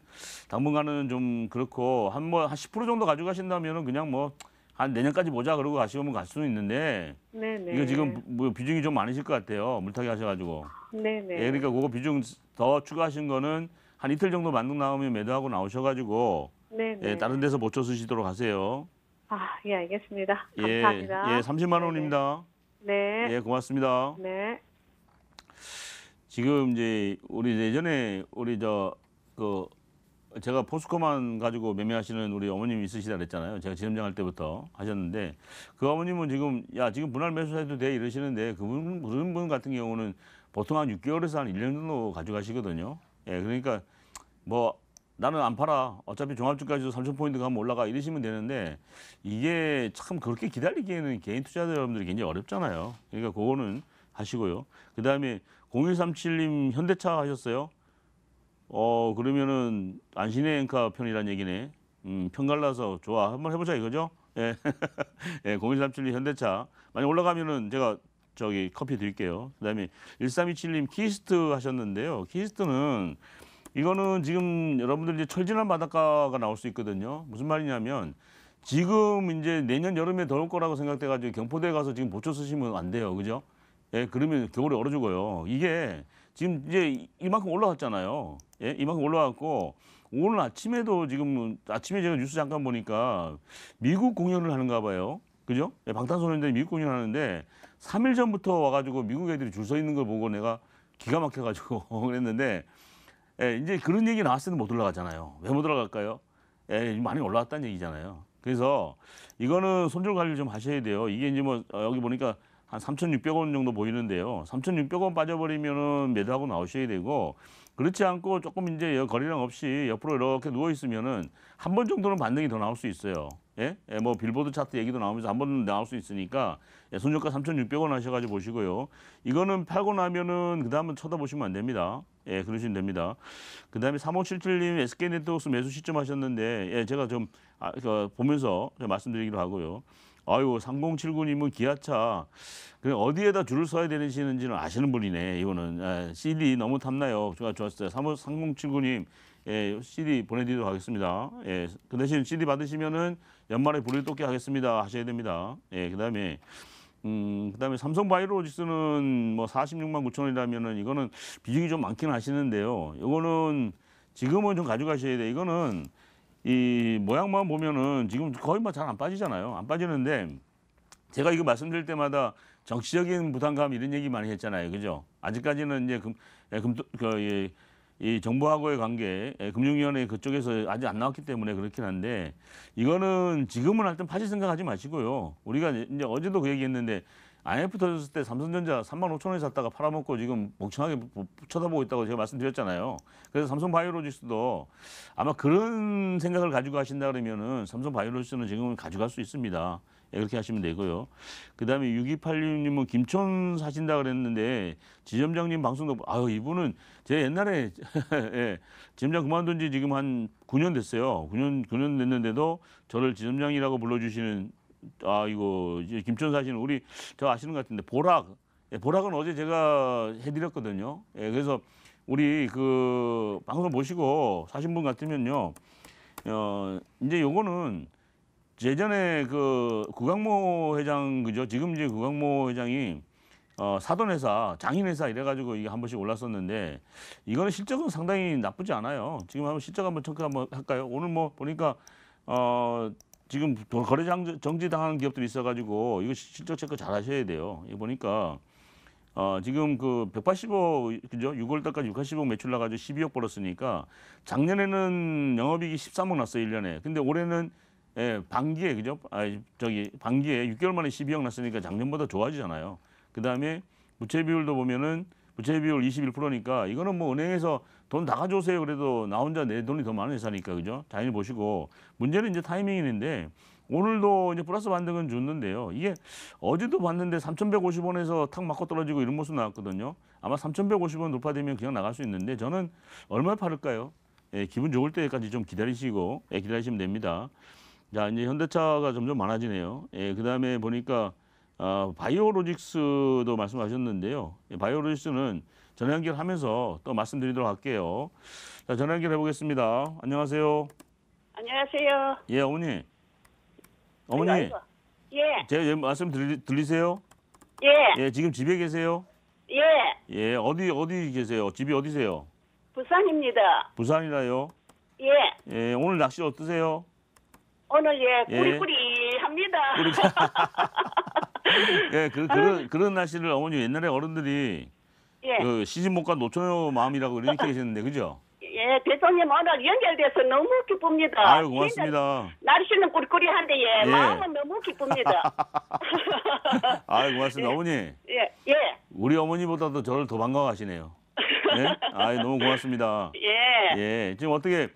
Speaker 1: 당분간은 좀 그렇고 한 뭐 한 10% 정도 가져가신다면은 그냥 뭐 한 내년까지 보자 그러고 가시면 갈 수는 있는데
Speaker 3: 네네.
Speaker 1: 이거 지금 뭐 비중이 좀 많으실 것 같아요. 물타기 하셔가지고.
Speaker 3: 네네.
Speaker 1: 예, 그러니까 그거 비중 더 추가하신 거는 한 이틀 정도 만능 나오면 매도하고 나오셔가지고
Speaker 3: 네네.
Speaker 1: 예, 다른 데서 못 쳐 쓰시도록 하세요.
Speaker 3: 아, 예, 알겠습니다.
Speaker 1: 예,
Speaker 3: 감사합니다.
Speaker 1: 예, 30만 원입니다.
Speaker 3: 네.
Speaker 1: 예, 고맙습니다.
Speaker 3: 네.
Speaker 1: 지금 이제 우리 예전에 우리 저그 제가 포스코만 가지고 매매하시는 우리 어머님 있으시다 그랬잖아요. 제가 지점장 할 때부터 하셨는데 그 어머님은 지금 야 지금 분할 매수해도 돼 이러시는데 그분 그런 분 같은 경우는 보통 한 6개월에서 한 1년 정도 가져가시거든요. 예, 그러니까 뭐 나는 안 팔아. 어차피 종합주까지도 3천 포인트 가면 올라가 이러시면 되는데 이게 참 그렇게 기다리기에는 개인 투자자 여러분들이 굉장히 어렵잖아요. 그러니까 그거는 하시고요. 그 다음에 0137님 현대차 하셨어요? 어 그러면은 안신애 앵커 편이란 얘기네. 음, 편 갈라서 좋아. 한번 해보자 이거죠? 예. 예, 0137님 현대차. 만약 올라가면은 제가 저기 커피 드릴게요. 그다음에 1327님 키이스트 하셨는데요. 키이스트는 이거는 지금 여러분들 이제 철 지난 바닷가가 나올 수 있거든요. 무슨 말이냐면 지금 이제 내년 여름에 더울 거라고 생각돼 가지고 경포대 가서 지금 보초 서시면 안 돼요. 그죠? 예, 그러면 겨울에 얼어 죽어요. 이게 지금 이제 이- 이만큼 올라왔잖아요. 예, 이만큼 올라왔고 오늘 아침에도 지금 아침에 제가 뉴스 잠깐 보니까 미국 공연을 하는가 봐요. 그죠? 예, 방탄소년단이 미국 공연을 하는데 3일 전부터 와가지고 미국 애들이 줄 서 있는 걸 보고 내가 기가 막혀가지고 그랬는데 예, 이제 그런 얘기 나왔을 때는 못 올라가잖아요. 왜 못 올라갈까요? 예, 많이 올라왔다는 얘기잖아요. 그래서 이거는 손절 관리를 좀 하셔야 돼요. 이게 이제 뭐 어, 여기 보니까 한 3,600원 정도 보이는데요. 3,600원 빠져버리면은 매도하고 나오셔야 되고 그렇지 않고 조금 이제 여- 거리랑 없이 옆으로 이렇게 누워 있으면은 한 번 정도는 반등이 더 나올 수 있어요. 예? 예, 뭐 빌보드 차트 얘기도 나오면서 한 번 나올 수 있으니까 예, 손절가 3,600원 하셔가지고 보시고요. 이거는 팔고 나면은 그 다음은 쳐다보시면 안 됩니다. 예, 그러시면 됩니다. 그 다음에 3577님 SK네트워크 매수 시점 하셨는데 예, 제가 좀 아, 그, 보면서 좀 말씀드리기로 하고요. 아유 3079님은 기아차 그 어디에다 줄을 서야 되는지는 아시는 분이네 이거는 예, CD 너무 탐나요. 제가 좋았어요. 3079님 예, CD 보내드리도록 하겠습니다. 예, 그 대신 CD 받으시면은 연말에 불을 돋게 하겠습니다 하셔야 됩니다. 예, 그 다음에 음, 그다음에 삼성 바이오로직스는 뭐 46만 9천 원이라면은 이거는 비중이 좀 많긴 하시는데요. 이거는 지금은 좀 가져가셔야 돼. 이거는 이 모양만 보면은 지금 거의 뭐 잘 안 빠지잖아요. 안 빠지는데 제가 이거 말씀드릴 때마다 정치적인 부담감 이런 얘기 많이 했잖아요. 그죠? 아직까지는 이제 금, 예, 금, 그, 이, 이 정부하고의 관계, 예, 금융위원회 그쪽에서 아직 안 나왔기 때문에 그렇긴 한데 이거는 지금은 하여튼 파실 생각하지 마시고요. 우리가 이제 어제도 그 얘기했는데 IMF 터졌을 때 삼성전자 3만 5천 원에 샀다가 팔아먹고 지금 멍청하게 보- 쳐다보고 있다고 제가 말씀드렸잖아요. 그래서 삼성 바이오로직스도 아마 그런 생각을 가지고 하신다 그러면은 삼성 바이오로직스는 지금은 가져갈 수 있습니다. 예, 그렇게 하시면 되고요. 그다음에 6286님은 김천 사신다 그랬는데 지점장님 방송도 아유 이분은 제 옛날에 예, 지점장 그만둔 지 지금 한 9년 됐어요. 9년 9년 됐는데도 저를 지점장이라고 불러주시는 아 이거 이제 김천 사시는 우리 저 아시는 것 같은데 보락 예, 보락은 어제 제가 해드렸거든요. 예, 그래서 우리 그 방송 보시고 사신 분 같으면요. 어 이제 요거는 예전에 그 구강모 회장 그죠? 지금 이제 구강모 회장이 어, 사돈 회사, 장인 회사 이래가지고 이게 한 번씩 올랐었는데 이거는 실적은 상당히 나쁘지 않아요. 지금 한번 실적 한번 체크 한번 할까요? 오늘 뭐 보니까 어, 지금 도- 거래 장- 정지 당하는 기업들이 있어가지고 이거 시- 실적 체크 잘 하셔야 돼요. 이거 보니까 어, 지금 그 180억 그죠? 6월 달까지 680억 매출 나가지고 12억 벌었으니까 작년에는 영업이익이 13억 났어요, 1년에. 근데 올해는 예, 반기에 그죠? 아, 저기 반기에 6개월 만에 12억 났으니까 작년보다 좋아지잖아요. 그 다음에 부채 비율도 보면은 부채 비율 21%니까 이거는 뭐 은행에서 돈 다 가져오세요 그래도 나 혼자 내 돈이 더 많은 회사니까 그죠? 자연히 보시고 문제는 이제 타이밍인데 오늘도 이제 플러스 반등은 줬는데요. 이게 어제도 봤는데 3,150원에서 탁 맞고 떨어지고 이런 모습 나왔거든요. 아마 3,150원 돌파되면 그냥 나갈 수 있는데 저는 얼마 팔을까요? 예, 기분 좋을 때까지 좀 기다리시고 예, 기다리시면 됩니다. 자 이제 현대차가 점점 많아지네요. 예, 그 다음에 보니까 어, 바이오로직스도 말씀하셨는데요. 예, 바이오로직스는 전화 연결하면서 또 말씀드리도록 할게요. 자 전화 연결해 보겠습니다. 안녕하세요.
Speaker 4: 안녕하세요.
Speaker 1: 예 어머니. 어머니
Speaker 4: 아이고, 아이고. 예,
Speaker 1: 제 말씀 들리, 들리세요?
Speaker 4: 예,
Speaker 1: 예 지금 집에 계세요?
Speaker 4: 예.
Speaker 1: 예 어디 어디 계세요? 집이 어디세요?
Speaker 4: 부산입니다.
Speaker 1: 부산이라요.
Speaker 4: 예,
Speaker 1: 예 오늘 낚시 어떠세요?
Speaker 4: 오늘 예,
Speaker 1: 예.
Speaker 4: 꾸리꾸리 합니다.
Speaker 1: 예 그, 그런 그런 날씨를 어머니 옛날에 어른들이
Speaker 4: 예,
Speaker 1: 그 시집 못 간 노처녀 마음이라고 이렇게 계셨는데 그죠?
Speaker 4: 예, 대통령 오늘 연결돼서 너무 기쁩니다.
Speaker 1: 아유 고맙습니다.
Speaker 4: 날씨는 꾸리꾸리한데 예,
Speaker 1: 예.
Speaker 4: 마음은 너무 기쁩니다.
Speaker 1: 아유 고맙습니다.
Speaker 4: 예.
Speaker 1: 어머니
Speaker 4: 예, 예,
Speaker 1: 우리 어머니보다도 저를 더 반가워하시네요. 예? 아유 너무 고맙습니다.
Speaker 4: 예,
Speaker 1: 예 지금 어떻게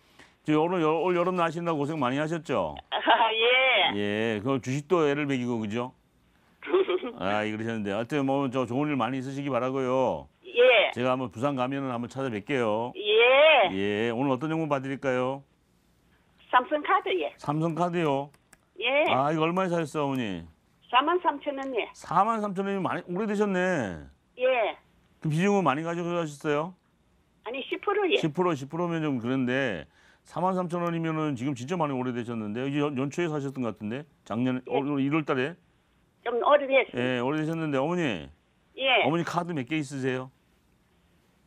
Speaker 1: 지금 오늘 여- 올 여름 나신다고 고생 많이 하셨죠?
Speaker 4: 아, 예.
Speaker 1: 예, 그 주식도 애를 먹이고 그죠? 아, 이 그러셨는데 하여튼 뭐 저 좋은 일 많이 있으시기 바라고요.
Speaker 4: 예,
Speaker 1: 제가 한번 부산 가면은 한번 찾아뵐게요.
Speaker 4: 예.
Speaker 1: 예, 오늘 어떤 정보 봐드릴까요?
Speaker 4: 삼성카드 예,
Speaker 1: 삼성카드요.
Speaker 4: 예.
Speaker 1: 아, 이거 얼마에 사셨어요, 어머니?
Speaker 4: 4만 3천 원 예,
Speaker 1: 4만 3천 원이 많이 오래되셨네.
Speaker 4: 예.
Speaker 1: 그 비중은 많이 가져가셨어요?
Speaker 4: 아니 10% 예.
Speaker 1: 10% 10%면 좀 그런데 4만 3천 원이면은 지금 진짜 많이 오래되셨는데 연, 연초에 사셨던 것 같은데 작년
Speaker 4: 예.
Speaker 1: 어, 1월 달에
Speaker 4: 좀 오래됐습니다.
Speaker 1: 예, 오래되셨는데 어머니
Speaker 4: 예.
Speaker 1: 어머니 카드 몇 개 있으세요?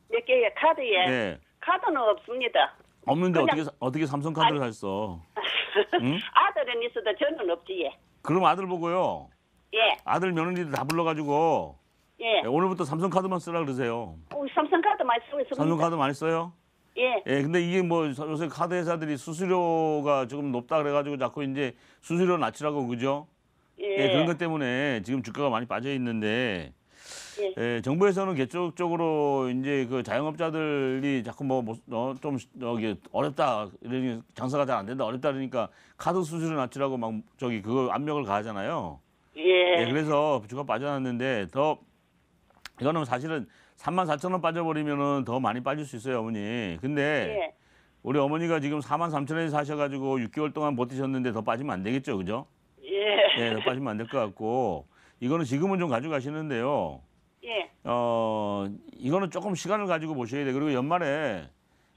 Speaker 4: 몇 개의 카드 예.
Speaker 1: 예.
Speaker 4: 카드는 없습니다.
Speaker 1: 없는데
Speaker 4: 그냥-
Speaker 1: 어떻게 사- 어떻게 삼성 카드를 샀어? 응?
Speaker 4: 아들은 있어도 저는 없지 예.
Speaker 1: 그럼 아들 보고요.
Speaker 4: 예.
Speaker 1: 아들 며느리들 다 불러가지고
Speaker 4: 예.
Speaker 1: 예, 오늘부터 삼성 카드만 쓰라 그러세요.
Speaker 4: 우리 삼성 카드 많이 쓰고 있습니다.
Speaker 1: 삼성 카드 많이 써요?
Speaker 4: 예.
Speaker 1: 예, 근데 이게 뭐 요새 카드 회사들이 수수료가 조금 높다 그래가지고 자꾸 이제 수수료 낮추라고 그죠?
Speaker 4: 예.
Speaker 1: 예, 그런 것 때문에 지금 주가가 많이 빠져 있는데
Speaker 4: 예.
Speaker 1: 예, 정부에서는 계속적으로 이제 그 자영업자들이 자꾸 뭐좀 여기 어렵다 이러니 장사가 잘 안 된다 어렵다 그러니까 카드 수수료 낮추라고 막 저기 그거 압력을 가하잖아요. 예,
Speaker 4: 예.
Speaker 1: 그래서 주가 빠져났는데 더 이거는 사실은 3만 4천 원 빠져버리면은 더 많이 빠질 수 있어요, 어머니. 근데
Speaker 4: 예.
Speaker 1: 우리 어머니가 지금 4만 3천 원에 사셔가지고 6개월 동안 버티셨는데 더 빠지면 안 되겠죠, 그죠?
Speaker 4: 예.
Speaker 1: 빠지면 안 될 것 같고 이거는 지금은 좀 가져가시는데요.
Speaker 4: 예,
Speaker 1: 어, 이거는 조금 시간을 가지고 보셔야 돼. 그리고 연말에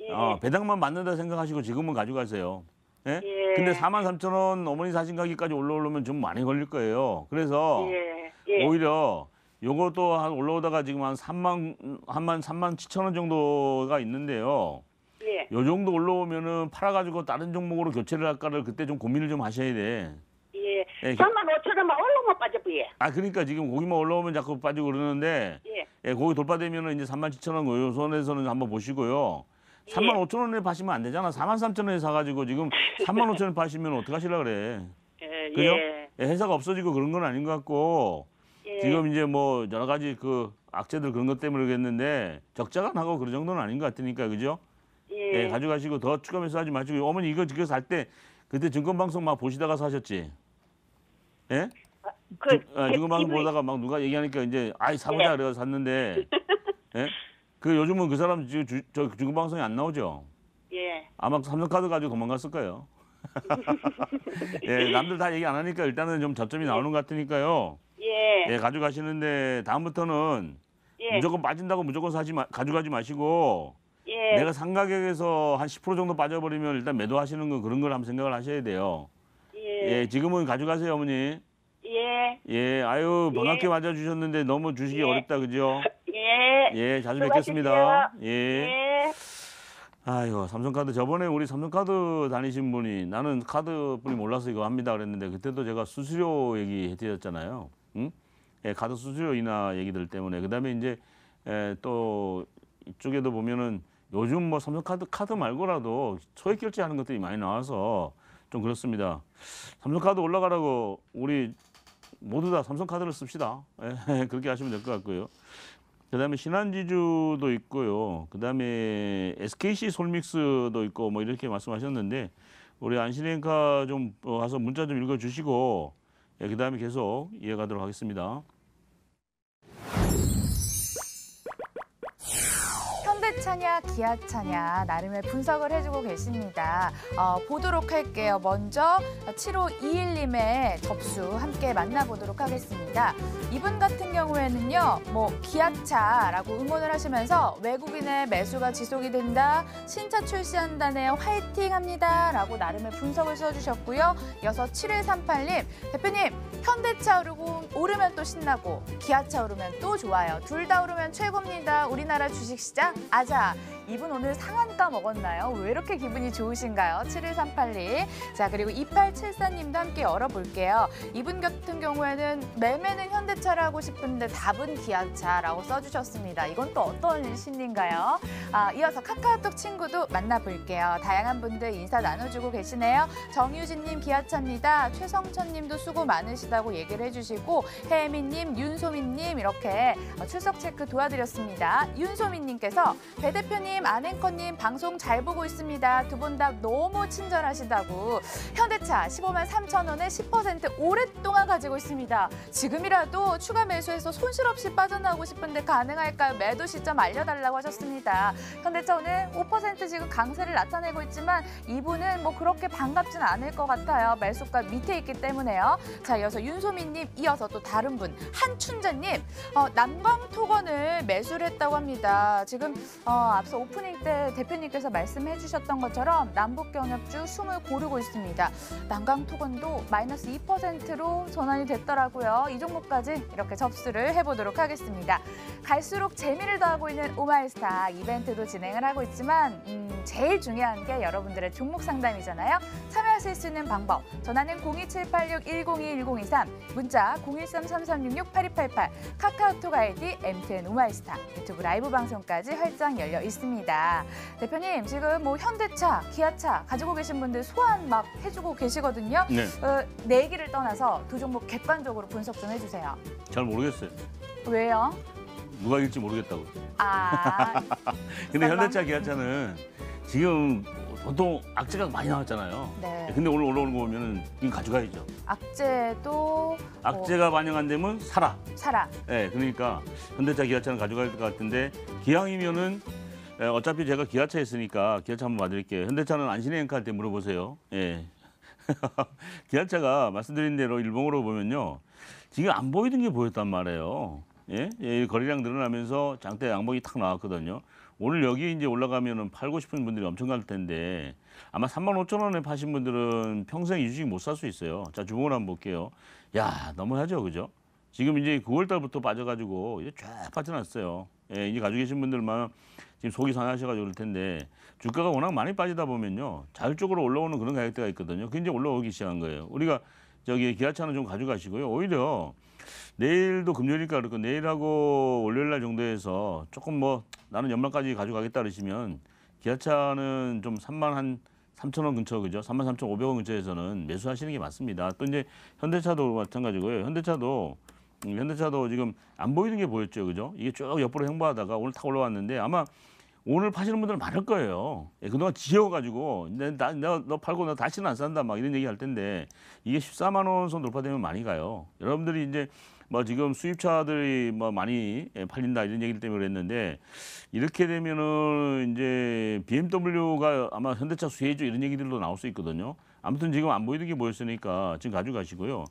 Speaker 4: 예.
Speaker 1: 어, 배당만 받는다 생각하시고 지금은 가져가세요. 예?
Speaker 4: 예.
Speaker 1: 근데 4만 3천 원 어머니 사신 가격까지 올라오려면 좀 많이 걸릴 거예요. 그래서
Speaker 4: 예, 예.
Speaker 1: 오히려 요것도 한 올라오다가 지금 한 3만 한만 3만 7천 원 정도가 있는데요.
Speaker 4: 예,
Speaker 1: 요 정도 올라오면은 팔아가지고 다른 종목으로 교체를 할까를 그때 좀 고민을 좀 하셔야 돼.
Speaker 4: 예.
Speaker 1: 예,
Speaker 4: 3만 5천 원만 올라오면 빠져보예.
Speaker 1: 아 그러니까 지금 고기만 올라오면 자꾸 빠지고 그러는데
Speaker 4: 예,
Speaker 1: 예, 고기 돌파되면은 이제 3만 7천 원 요 선에서는 한번 보시고요. 3만 5천 원에 파시면 안 되잖아. 4만 3천 원에 사가지고 지금 3만 5천 원 파시면 어떡 하시려 그래.
Speaker 4: 예,
Speaker 1: 그죠?
Speaker 4: 예.
Speaker 1: 예, 회사가 없어지고 그런 건 아닌 것 같고
Speaker 4: 예.
Speaker 1: 지금 이제 뭐 여러 가지 그 악재들 그런 것 때문에 그랬는데 적자가 나고 그런 정도는 아닌 것 같으니까 그죠?
Speaker 4: 예.
Speaker 1: 예, 가져가시고 더 추가해서 하지 마시고 어머니 이거 이거 살때 그때 증권 방송 막 보시다가 사셨지? 예?
Speaker 4: 그,
Speaker 1: 주- 아, 증권 방송
Speaker 4: 이분이-
Speaker 1: 보다가 막 누가 얘기하니까 이제 아이 사보자
Speaker 4: 예.
Speaker 1: 그래서 샀는데 예? 그 요즘은 그 사람 지금 주- 저 증권 방송에 안 나오죠?
Speaker 4: 예.
Speaker 1: 아마 삼성카드 가지고 도망갔을 거예요. 예, 남들 다 얘기 안 하니까 일단은 좀 저점이 나오는 것 같으니까요.
Speaker 4: 예.
Speaker 1: 예, 가져가시는데 다음부터는
Speaker 4: 예.
Speaker 1: 무조건 빠진다고 무조건 사지 마, 가져가지 마시고
Speaker 4: 예.
Speaker 1: 내가 산 가격에서 한 10% 정도 빠져버리면 일단 매도하시는 거 그런 걸 한번 생각을 하셔야 돼요.
Speaker 4: 예.
Speaker 1: 예, 지금은 가져가세요, 어머니.
Speaker 4: 예.
Speaker 1: 예, 아유 반갑게
Speaker 4: 예.
Speaker 1: 맞아주셨는데 너무 주식이
Speaker 4: 예.
Speaker 1: 어렵다, 그죠?
Speaker 4: 예.
Speaker 1: 예, 자주
Speaker 4: 수고하십시오.
Speaker 1: 뵙겠습니다. 예.
Speaker 4: 예.
Speaker 1: 아이고 삼성카드 저번에 우리 삼성카드 다니신 분이 나는 카드뿐이 몰라서 이거 합니다 그랬는데 그때도 제가 수수료 얘기 해드렸잖아요. 응? 예, 카드 수수료 인하 얘기들 때문에 그다음에 이제 에, 또 이쪽에도 보면은 요즘 뭐 삼성카드 카드 말고라도 소액 결제하는 것들이 많이 나와서 좀 그렇습니다. 삼성카드 올라가라고 우리 모두 다 삼성카드를 씁시다. 예, 그렇게 하시면 될 것 같고요. 그 다음에 신한지주도 있고요. 그 다음에 SKC 솔믹스도 있고 뭐 이렇게 말씀하셨는데 우리 안신행카 좀 어, 가서 문자 좀 읽어주시고 예, 그 다음에 계속 이어가도록 하겠습니다.
Speaker 2: 차냐 기아 차냐 나름의 분석을 해주고 계십니다. 어, 보도록 할게요. 먼저 7521님의 접수 함께 만나보도록 하겠습니다. 이분 같은 경우에는요, 뭐 기아차라고 응원을 하시면서 외국인의 매수가 지속이 된다, 신차 출시한다네 화이팅합니다 라고 나름의 분석을 써주셨고요. 이어서 7138님 대표님 현대차 오르고 오르면 또 신나고 기아차 오르면 또 좋아요. 둘 다 오르면 최고입니다. 우리나라 주식시장 아자. 이분 오늘 상한가 먹었나요? 왜 이렇게 기분이 좋으신가요? 7138님. 자, 그리고 2874님도 함께 열어볼게요. 이분 같은 경우에는 매매는 현대차를 하고 싶은데 답은 기아차라고 써주셨습니다. 이건 또 어떤 심리인가요? 아, 이어서 카카오톡 친구도 만나볼게요. 다양한 분들 인사 나눠주고 계시네요. 정유진님 기아차입니다. 최성천님도 수고 많으시다고 얘기를 해주시고 혜미님, 윤소민님 이렇게 어, 출석 체크 도와드렸습니다. 윤소민님께서 배 대표님, 안앵커님 방송 잘 보고 있습니다. 두 분 다 너무 친절하시다고 현대차 15만 3천 원에 10% 오랫동안 가지고 있습니다. 지금이라도 추가 매수해서 손실 없이 빠져나오고 싶은데 가능할까요? 매도 시점 알려달라고 하셨습니다. 현대차 오늘 5% 지금 강세를 나타내고 있지만 이분은 뭐 그렇게 반갑진 않을 것 같아요. 매수가 밑에 있기 때문에요. 자, 이어서 윤소민님, 이어서 또 다른 분 한춘자님, 어, 남광토건을 매수를 했다고 합니다. 지금 어, 앞서 오프닝 때 대표님께서 말씀해 주셨던 것처럼 남북경협주 숨을 고르고 있습니다. 남광토건도 마이너스 2%로 전환이 됐더라고요. 이 종목까지 이렇게 접수를 해보도록 하겠습니다. 갈수록 재미를 더하고 있는 오마이스타 이벤트도 진행을 하고 있지만 음, 제일 중요한 게 여러분들의 종목 상담이잖아요. 참여 수 있는 방법 전화는 02786-1021-023 문자 013-3366-8288 카카오톡 아이디 MTN 오마이스타 유튜브 라이브 방송까지 활짝 열려 있습니다. 대표님 지금 뭐 현대차, 기아차 가지고 계신 분들 소환 막 해주고 계시거든요.
Speaker 1: 네,
Speaker 2: 어, 내기를 떠나서 두 종목 객관적으로 분석 좀 해주세요.
Speaker 1: 잘 모르겠어요.
Speaker 2: 왜요?
Speaker 1: 누가 이길지 모르겠다고.
Speaker 2: 아,
Speaker 1: 근데. 현대차, 기아차는 지금 보통 악재가 많이 나왔잖아요.
Speaker 2: 네.
Speaker 1: 근데 오늘 올라오는 거 보면은 이거 가져가야죠.
Speaker 2: 악재도
Speaker 1: 악재가 반영 안 되면 사라.
Speaker 2: 사라.
Speaker 1: 예, 그러니까 현대차, 기아차는 가져갈 것 같은데 기왕이면은 예, 어차피 제가 기아차 했으니까 기아차 한번 봐드릴게요. 현대차는 안신행카 할때 물어보세요. 예. 기아차가 말씀드린 대로 일봉으로 보면요. 지금 안 보이던 게 보였단 말이에요. 예? 예, 거래량 늘어나면서 장대 양봉이 탁 나왔거든요. 오늘 여기 이제 올라가면은 팔고 싶은 분들이 엄청 갈 텐데 아마 3만 5천 원에 파신 분들은 평생 이 주식 못 살 수 있어요. 자, 주봉을 한번 볼게요. 야, 너무하죠, 그죠? 지금 이제 9월 달부터 빠져가지고 이제 쫙 빠져났어요. 예, 이제 가지고 계신 분들만 지금 속이 상하셔가지고 그럴 텐데 주가가 워낙 많이 빠지다 보면요 자율적으로 올라오는 그런 가격대가 있거든요. 그게 이제 올라오기 시작한 거예요. 우리가 저기 기아차는 좀 가져가시고요. 오히려 내일도 금요일이니까 그렇고 내일하고 월요일 날 정도에서 조금 뭐 나는 연말까지 가져가겠다 그러시면 기아차는 좀 3만 한 3천 원 근처 그죠? 3만 3천 5백 원 근처에서는 매수하시는 게 맞습니다. 또 이제 현대차도 마찬가지고요. 현대차도 음, 현대차도 지금 안 보이는 게 보였죠, 그죠? 이게 쭉 옆으로 행보하다가 오늘 탁 올라왔는데 아마 오늘 파시는 분들 많을 거예요. 예, 그동안 지어가지고 내, 나, 너, 너 팔고 나 다시는 안 산다 막 이런 얘기 할 텐데 이게 14만 원선 돌파되면 많이 가요. 여러분들이 이제 뭐 지금 수입차들이 뭐 많이 예, 팔린다 이런 얘기들 때문에 그랬는데 이렇게 되면은 이제 BMW가 아마 현대차 수혜주 이런 얘기들도 나올 수 있거든요. 아무튼 지금 안 보이는 게 보였으니까 지금 가져가시고요.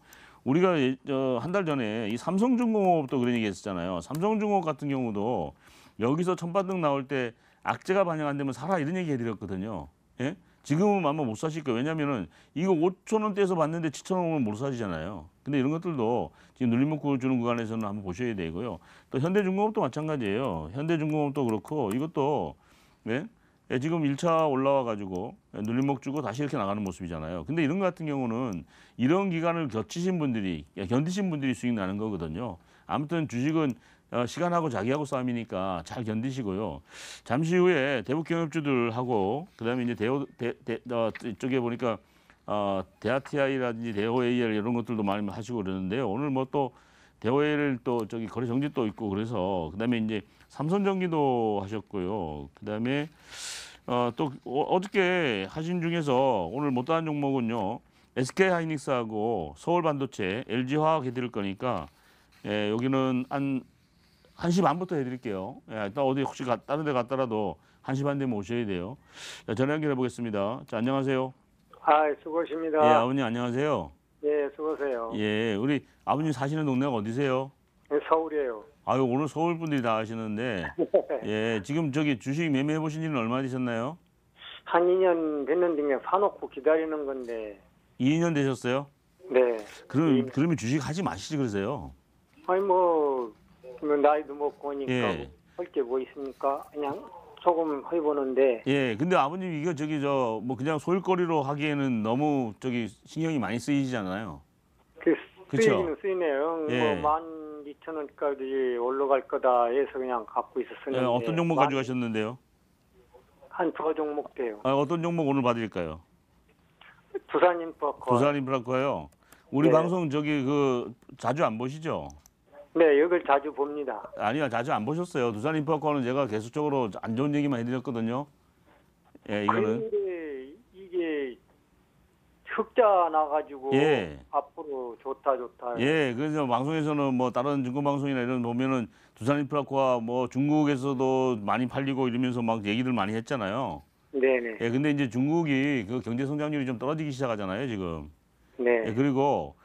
Speaker 1: 우리가 한 달 전에 이 삼성중공업도 그런 얘기 했었잖아요. 삼성중공업 같은 경우도 여기서 천반등 나올 때 악재가 반영 안 되면 사라 이런 얘기 해드렸거든요. 예? 지금은 아마 못 사실 거예요. 왜냐면은 이거 5천 원대에서 봤는데 7천 원은 못 사시잖아요. 근데 이런 것들도 지금 눌림목을 주는 구간에서는 한번 보셔야 되고요. 또 현대중공업도 마찬가지예요. 현대중공업도 그렇고 이것도 예? 예, 지금 1차 올라와 가지고 눌림목 주고 다시 이렇게 나가는 모습이잖아요. 근데 이런 거 같은 경우는 이런 기간을 겨치신 분들이 예, 견디신 분들이 수익 나는 거거든요. 아무튼 주식은 어, 시간하고 자기하고 싸움이니까 잘 견디시고요. 잠시 후에 대북 경협주들하고 그다음에 이제 대호 대, 대, 어, 이쪽에 보니까 어, 대아티아이라든지 대호AR 이런 것들도 많이 하시고 그러는데요. 오늘 뭐 또 대호A를 또 저기 거래 정지 또 있고 그래서 그다음에 이제 삼성전기도 하셨고요. 그다음에 어, 또 어, 어저께 하신 중에서 오늘 못다한 종목은요. SK 하이닉스하고 서울 반도체, LG 화학 해드릴 거니까 예, 여기는 한 1시 반부터 해드릴게요. 예, 또 어디 혹시 가, 다른 데 갔더라도 1시 반 되면 오셔야 돼요. 자, 전화 연결해 보겠습니다. 자, 안녕하세요.
Speaker 5: 아,
Speaker 1: 예,
Speaker 5: 수고하십니다.
Speaker 1: 아버님 안녕하세요.
Speaker 5: 예, 수고하세요.
Speaker 1: 예, 우리 아버님 사시는 동네가 어디세요?
Speaker 5: 예, 서울이에요.
Speaker 1: 아유, 오늘 서울 분들이 다 하시는데, 예, 지금 저기 주식 매매해 보신 지는 얼마 되셨나요?
Speaker 5: 한 2년 됐는데 사놓고 기다리는 건데,
Speaker 1: 2년 되셨어요?
Speaker 5: 네.
Speaker 1: 그럼, 그러면 주식 하지 마시지 그러세요.
Speaker 5: 아니, 뭐, 뭐 나이도 먹고 오니까
Speaker 1: 예.
Speaker 5: 할게뭐 있습니까? 그냥 조금 해보는데,
Speaker 1: 예, 근데 아버님 이거 저기 저 뭐 그냥 소일거리로 하기에는 너무 저기 신경이 많이 쓰이잖아요.
Speaker 5: 그
Speaker 1: 그쵸.
Speaker 5: 쓰이기는 쓰이네요.
Speaker 1: 예.
Speaker 5: 뭐, 12,000원까지 올라갈 거다 해서 그냥 갖고
Speaker 1: 예,
Speaker 5: 있었었는데.
Speaker 1: 어떤 종목 가져가셨는데요?
Speaker 5: 한 두 종목 돼요.
Speaker 1: 아, 어떤 종목 오늘 받을까요?
Speaker 5: 두산인포커.
Speaker 1: 두산 인프라코요. 우리
Speaker 5: 네.
Speaker 1: 방송 저기 그 자주 안 보시죠?
Speaker 5: 네, 여길 자주 봅니다.
Speaker 1: 아니요, 자주 안 보셨어요. 두산 인프라코는 제가 계속적으로 안 좋은 얘기만 해드렸거든요. 예, 이거는
Speaker 5: 근데 이게 흑자 나가지고
Speaker 1: 예.
Speaker 5: 앞으로 좋다 좋다.
Speaker 1: 예, 그래서 방송에서는 뭐 다른 증권 방송이나 이런 데 보면은 두산 인프라코가 뭐 중국에서도 많이 팔리고 이러면서 막 얘기들 많이 했잖아요.
Speaker 5: 네네.
Speaker 1: 예, 근데 이제 중국이 그 경제 성장률이 좀 떨어지기 시작하잖아요, 지금.
Speaker 5: 네.
Speaker 1: 예, 그리고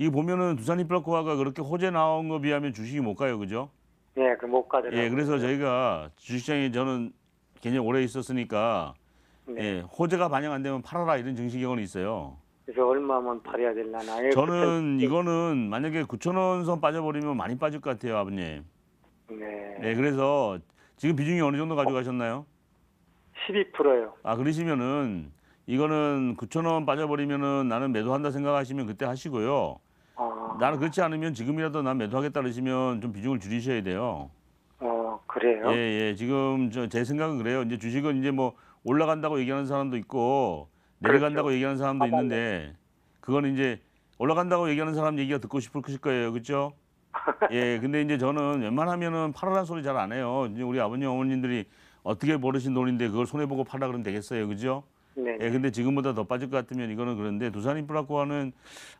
Speaker 1: 이 보면은 두산 인프라코아가 그렇게 호재 나온 거 비하면 주식이 못 가요, 그죠?
Speaker 5: 네, 그 못 가더라고요.
Speaker 1: 예, 그래서 저희가 주식시장에 저는 굉장히 오래 있었으니까
Speaker 5: 네.
Speaker 1: 예, 호재가 반영 안 되면 팔아라 이런 정신경은 있어요.
Speaker 5: 그래서 얼마만 팔아야 되려나. 예,
Speaker 1: 저는
Speaker 5: 그때-
Speaker 1: 이거는 만약에 9천 원 선 빠져버리면 많이 빠질 것 같아요, 아버님.
Speaker 5: 네.
Speaker 1: 예, 그래서 지금 비중이 어느 정도 가져가셨나요?
Speaker 5: 12%요.
Speaker 1: 아, 그러시면은 이거는 9천 원 빠져버리면은 나는 매도한다 생각하시면 그때 하시고요.
Speaker 5: 아,
Speaker 1: 나는 그렇지 않으면 지금이라도 난 매도하겠다 그러시면 좀 비중을 줄이셔야 돼요.
Speaker 5: 어, 그래요?
Speaker 1: 예, 예. 지금 저 제 생각은 그래요. 이제 주식은 이제 뭐 올라간다고 얘기하는 사람도 있고 내려간다고
Speaker 5: 그렇죠.
Speaker 1: 얘기하는 사람도
Speaker 5: 아.
Speaker 1: 있는데 그거는 이제 올라간다고 얘기하는 사람 얘기가 듣고 싶을 거예요. 그렇죠? 예. 근데 이제 저는 웬만하면은 팔아라는 소리 잘 안 해요. 이제 우리 아버님 어머님들이 어떻게 버르신 돈인데 그걸 손해 보고 팔아 그러면 되겠어요. 그죠?
Speaker 5: 네.
Speaker 1: 예, 근데 지금보다 더 빠질 것 같으면 이거는 그런데 두산 인프라코아는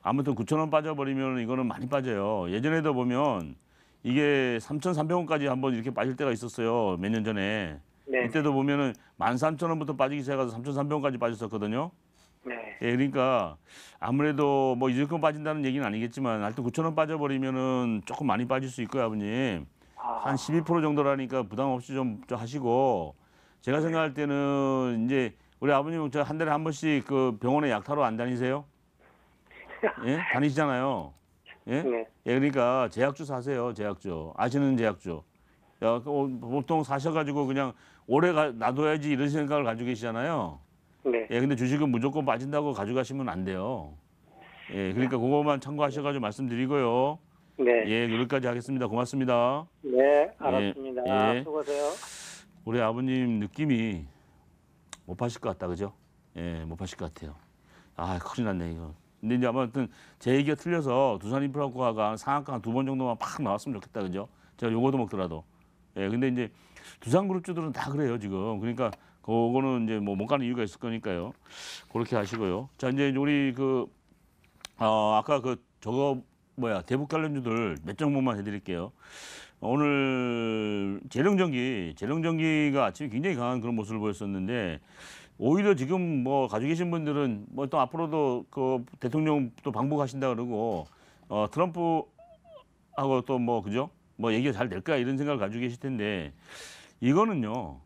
Speaker 1: 아무튼 9천 원 빠져버리면 이거는 많이 빠져요. 예전에도 보면 이게 3,300원까지 한번 이렇게 빠질 때가 있었어요. 몇 년 전에.
Speaker 5: 네.
Speaker 1: 이때도 보면은 13,000원부터 빠지기 시작해서 3,300원까지 빠졌었거든요.
Speaker 5: 네.
Speaker 1: 예, 그러니까 아무래도 뭐 이만큼 빠진다는 얘기는 아니겠지만 하여튼 9천 원 빠져버리면은 조금 많이 빠질 수 있고요, 아버님.
Speaker 5: 아,
Speaker 1: 한12% 정도라니까 부담 없이 좀, 좀 하시고 제가 생각할 때는 이제 우리 아버님 저 한 달에 한 번씩 그 병원에 약 타러 안 다니세요? 예? 다니시잖아요. 예?
Speaker 5: 네.
Speaker 1: 예, 그러니까 제약주 사세요, 제약주. 아시는 제약주. 야, 그, 어, 보통 사셔가지고 그냥 오래 가, 놔둬야지 이런 생각을 가지고 계시잖아요.
Speaker 5: 네.
Speaker 1: 예, 근데 주식은 무조건 빠진다고 가져가시면 안 돼요. 예, 그러니까 그것만 참고하셔가지고 말씀드리고요.
Speaker 5: 네.
Speaker 1: 예, 여기까지 하겠습니다. 고맙습니다.
Speaker 5: 네, 알았습니다.
Speaker 1: 예.
Speaker 5: 수고하세요.
Speaker 1: 우리 아버님 느낌이 못 파실 것 같다, 그죠? 예, 못 파실 것 같아요. 아, 큰일 났네, 이거. 근데 이제 아무튼 제 얘기가 틀려서 두산 인프라국가가 상한가 한두번 정도만 팍 나왔으면 좋겠다, 그죠? 제가 요거도 먹더라도. 예, 근데 이제 두산 그룹주들은 다 그래요, 지금. 그러니까 그거는 이제 뭐 못 가는 이유가 있을 거니까요. 그렇게 하시고요. 자, 이제 우리 그, 어, 아까 그 저거 뭐야, 대북 관련주들 몇 종목만 해드릴게요. 오늘 재령전기, 재령전기가 아침에 굉장히 강한 그런 모습을 보였었는데 오히려 지금 뭐 가지고 계신 분들은 뭐 또 앞으로도 그 대통령 또 방북하신다 그러고 어 트럼프하고 또 뭐 그죠? 뭐 얘기가 잘 될까 이런 생각을 가지고 계실 텐데 이거는요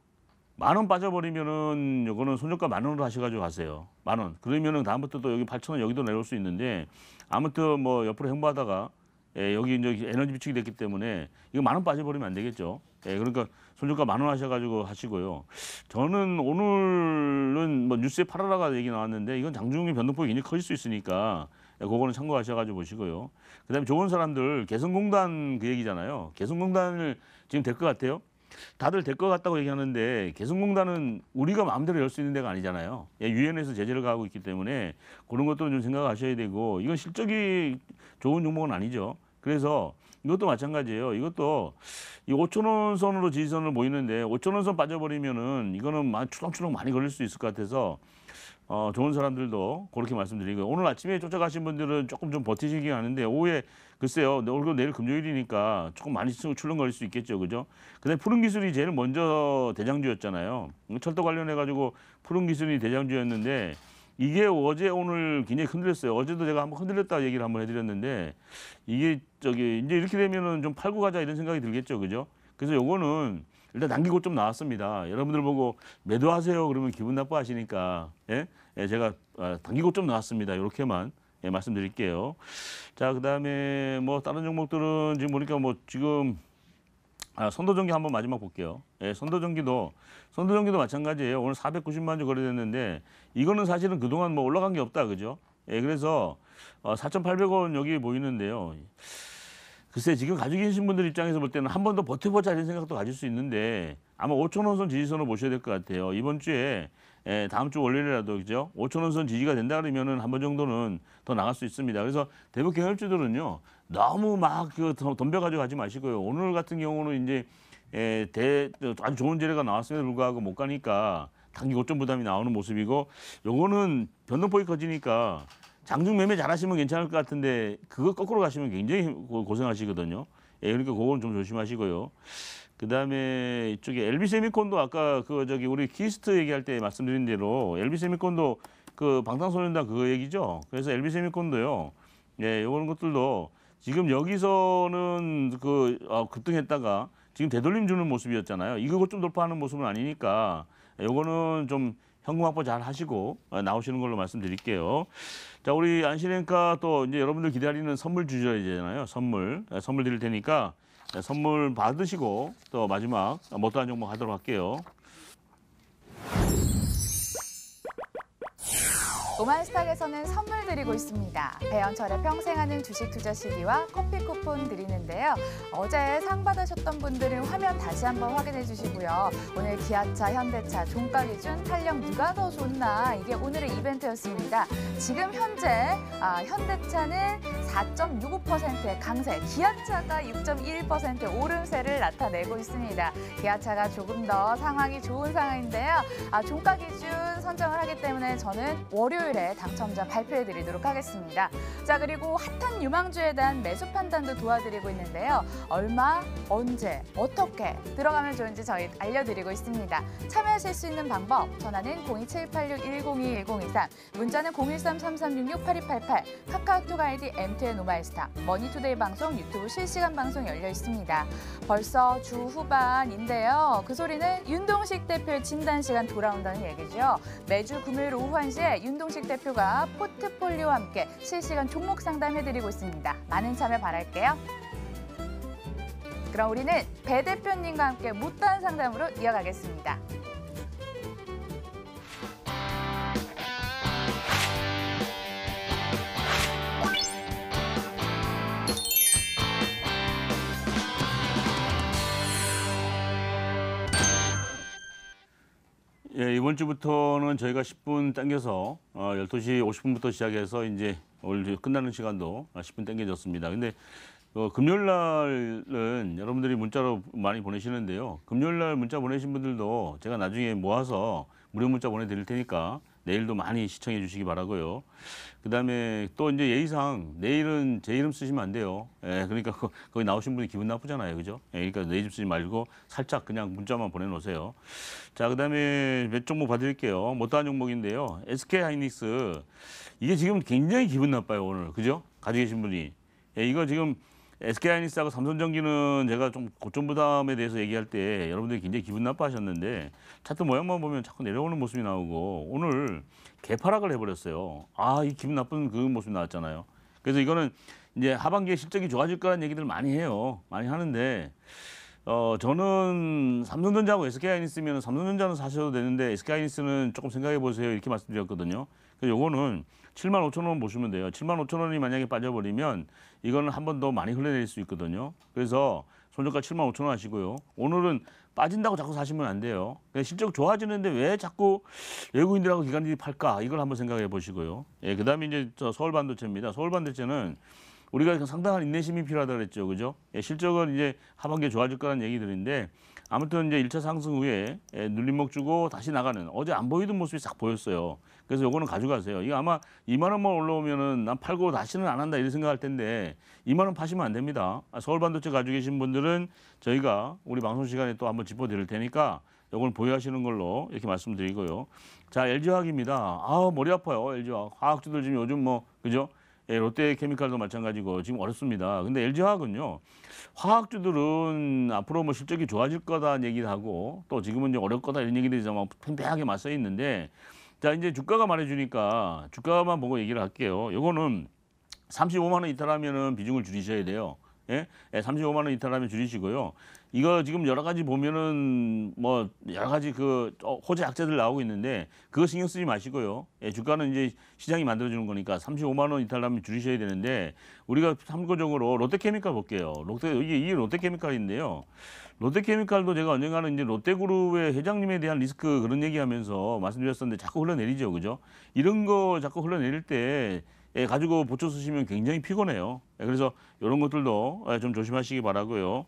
Speaker 1: 만 원 빠져버리면은 요거는 손절가 만 원으로 하셔가지고 가세요 만 원. 그러면은 다음부터 또 여기 8천 원 여기도 내려올 수 있는데 아무튼 뭐 옆으로 행보하다가 예, 여기 이제 에너지 비축이 됐기 때문에 이거 만 원 빠져버리면 안 되겠죠. 예, 그러니까 손절가 만 원 하셔가지고 하시고요. 저는 오늘은 뭐 뉴스에 팔아라가 얘기 나왔는데 이건 장중의 변동폭이 굉장히 커질 수 있으니까 예, 그거는 참고하셔가지고 보시고요. 그다음에 좋은 사람들 개성공단 그 얘기잖아요. 개성공단을 지금 될 것 같아요. 다들 될 것 같다고 얘기하는데 개성공단은 우리가 마음대로 열 수 있는 데가 아니잖아요. 예, 유엔에서 제재를 가하고 있기 때문에 그런 것도 좀 생각하셔야 되고 이건 실적이 좋은 종목은 아니죠. 그래서 이것도 마찬가지예요. 이것도 이 5천 원 선으로 지지선을 모이는데 5천 원선 빠져버리면은 이거는 많이 추렁추렁 많이 걸릴 수 있을 것 같아서 어, 좋은 사람들도 그렇게 말씀드리고요. 오늘 아침에 쫓아가신 분들은 조금 좀 버티시기 하는데 오후에 글쎄요. 오늘 내일 금요일이니까 조금 많이 출렁거릴 수 있겠죠. 그죠? 근데 푸른 기술이 제일 먼저 대장주였잖아요. 철도 관련해 가지고 푸른 기술이 대장주였는데 이게 어제 오늘 굉장히 흔들렸어요. 어제도 제가 한번 흔들렸다 얘기를 한번 해드렸는데 이게 저기 이제 이렇게 되면은 좀 팔고 가자 이런 생각이 들겠죠, 그죠? 그래서 요거는 일단 남기고 좀 나왔습니다. 여러분들 보고 매도하세요 그러면 기분 나빠하시니까 예, 예 제가 아, 당기고 좀 나왔습니다. 이렇게만 예, 말씀드릴게요. 자 그다음에 뭐 다른 종목들은 지금 보니까 뭐 지금 아, 선도전기 한번 마지막 볼게요. 예, 선도전기도 선도전기도 마찬가지예요. 오늘 490만 주 거래됐는데 이거는 사실은 그동안 뭐 올라간 게 없다, 그죠? 예, 그래서 어, 4,800원 여기 보이는데요. 글쎄 지금 가지고 계신 분들 입장에서 볼 때는 한 번 더 버텨보자 이런 생각도 가질 수 있는데 아마 5천 원선 지지선을 보셔야 될 것 같아요. 이번 주에 예, 다음 주 월요일이라도 그죠? 5천 원선 지지가 된다 그러면은 한 번 정도는 더 나갈 수 있습니다. 그래서 대북 경 협주들은요 너무 막그 덤벼가지고 가지 마시고요. 오늘 같은 경우는 이제 예, 대 아주 좋은 재료가 나왔음에도 불구하고 못 가니까 단기 고점 부담이 나오는 모습이고 요거는 변동폭이 커지니까 장중 매매 잘하시면 괜찮을 것 같은데 그거 거꾸로 가시면 굉장히 고- 고생하시거든요. 예, 그러니까 그건 좀 조심하시고요. 그다음에 이쪽에 LB 세미콘도 아까 그 저기 우리 키이스트 얘기할 때 말씀드린 대로 LB 세미콘도 그 방탄소년단 그거 얘기죠. 그래서 LB 세미콘도요. 예, 이런 것들도 지금 여기서는 그 어, 급등했다가 지금 되돌림 주는 모습이었잖아요. 이거 좀 돌파하는 모습은 아니니까 요거는 좀 현금 확보 잘 하시고 어, 나오시는 걸로 말씀드릴게요. 자, 우리 안시랭카 또 이제 여러분들 기다리는 선물 주셔야 되잖아요. 선물. 네, 선물 드릴 테니까 네, 선물 받으시고 또 마지막 못다한 종목 하도록 할게요.
Speaker 2: 오만스탁에서는 선물 드리고 있습니다. 배현철의 평생 하는 주식 투자 CD와 커피 쿠폰 드리는데요. 어제 상 받으셨던 분들은 화면 다시 한번 확인해 주시고요. 오늘 기아차, 현대차, 종가 기준 탄력 누가 더 좋나 이게 오늘의 이벤트였습니다. 지금 현재 아, 현대차는 4.65%의 강세, 기아차가 6.21%의 오름세를 나타내고 있습니다. 기아차가 조금 더 상황이 좋은 상황인데요. 아, 종가 기준 선정을 하기 때문에 저는 월요일 토요일에 당첨자 발표해 드리도록 하겠습니다. 자, 그리고 핫한 유망주에 대한 매수 판단도 도와드리고 있는데요. 얼마, 언제, 어떻게 들어가면 좋은지 저희 알려드리고 있습니다. 참여하실 수 있는 방법, 전화는 02786-102-1023, 문자는 013-3366-8288, 카카오톡 아이디 MTN 오마이스타, 머니투데이 방송, 유튜브 실시간 방송 열려 있습니다. 벌써 주 후반인데요. 그 소리는 윤동식 대표의 진단 시간 돌아온다는 얘기죠. 매주 금요일 오후 1시에 윤동식 대표가 포트폴리오와 함께 실시간 종목 상담해드리고 있습니다. 많은 참여 바랄게요. 그럼 우리는 배 대표님과 함께 못다한 상담으로 이어가겠습니다.
Speaker 1: 예, 이번 주부터는 저희가 10분 당겨서 어, 12시 50분부터 시작해서 이제 오늘 끝나는 시간도 10분 당겨졌습니다. 근데 어, 금요일 날은 여러분들이 문자로 많이 보내시는데요. 금요일 날 문자 보내신 분들도 제가 나중에 모아서 무료 문자 보내드릴 테니까 내일도 많이 시청해 주시기 바라고요. 그다음에 또 이제 예의상 내일은 제 이름 쓰시면 안 돼요. 예, 그러니까 거- 거기 나오신 분이 기분 나쁘잖아요, 그죠? 예, 그러니까 내 이름 쓰지 말고 살짝 그냥 문자만 보내놓으세요. 자, 그다음에 몇 종목 봐드릴게요. 못다한 종목인데요. SK 하이닉스 이게 지금 굉장히 기분 나빠요 오늘, 그죠? 가지고 계신 분이. 예, 이거 지금 SK 하이닉스하고 삼성전기는 제가 좀 고점 부담에 대해서 얘기할 때 여러분들이 굉장히 기분 나빠하셨는데 차트 모양만 보면 자꾸 내려오는 모습이 나오고 오늘 개파락을 해버렸어요. 아, 이 기분 나쁜 그 모습이 나왔잖아요. 그래서 이거는 이제 하반기에 실적이 좋아질 거라는 얘기들 많이 해요. 많이 하는데 어 저는 삼성전자하고 SK하이닉스면 삼성전자는 사셔도 되는데 SK하이닉스는 조금 생각해 보세요 이렇게 말씀드렸거든요. 그래서 요거는 7만 5천 원 보시면 돼요. 7만 5천 원이 만약에 빠져버리면 이거는 한 번 더 많이 흘러내릴 수 있거든요. 그래서 손절가 7만 5천 원 하시고요. 오늘은 빠진다고 자꾸 사시면 안 돼요. 실적 좋아지는데 왜 자꾸 외국인들하고 기관들이 팔까? 이걸 한번 생각해 보시고요. 예, 그다음에 이제 저 서울 반도체입니다. 서울 반도체는 우리가 상당한 인내심이 필요하다 그랬죠. 그죠? 예, 실적은 이제 하반기에 좋아질 거라는 얘기들인데 아무튼 이제 1차 상승 후에 예, 눌림목 주고 다시 나가는 어제 안 보이던 모습이 싹 보였어요. 그래서 요거는 가져가세요. 이거 아마 2만 원만 올라오면은 난 팔고 다시는 안 한다 이런 생각할 텐데 2만 원 파시면 안 됩니다. 아, 서울 반도체 가지고 계신 분들은 저희가 우리 방송 시간에 또 한번 짚어 드릴 테니까 요걸 보유하시는 걸로 이렇게 말씀드리고요. 자, LG화학입니다. 아, 머리 아파요. LG화학. 화학주들 지금 요즘 뭐 그죠? 예, 롯데케미칼도 마찬가지고 지금 어렵습니다. 근데 LG화학은요. 화학주들은 앞으로 뭐 실적이 좋아질 거다는 얘기를 하고 또 지금은 이제 어렵 거다 이런 얘기들이 막 팽팽하게 맞서 있는데 자, 이제 주가가 말해주니까 주가만 보고 얘기를 할게요. 요거는 35만 원 이탈하면은 비중을 줄이셔야 돼요. 예? 예, 35만 원 이탈하면 줄이시고요. 이거 지금 여러 가지 보면은 뭐 여러 가지 그 어, 호재 약재들 나오고 있는데 그거 신경 쓰지 마시고요. 예, 주가는 이제 시장이 만들어 주는 거니까 35만 원 이탈하면 줄이셔야 되는데 우리가 참고적으로 롯데케미칼 볼게요. 롯데 이게 이 롯데케미칼인데요. 롯데케미칼도 제가 언젠가는 이제 롯데그룹의 회장님에 대한 리스크 그런 얘기하면서 말씀드렸었는데 자꾸 흘러내리죠, 그죠? 이런 거 자꾸 흘러내릴 때 예, 가지고 보초 쓰시면 굉장히 피곤해요. 예, 그래서 이런 것들도 예, 좀 조심하시기 바라고요.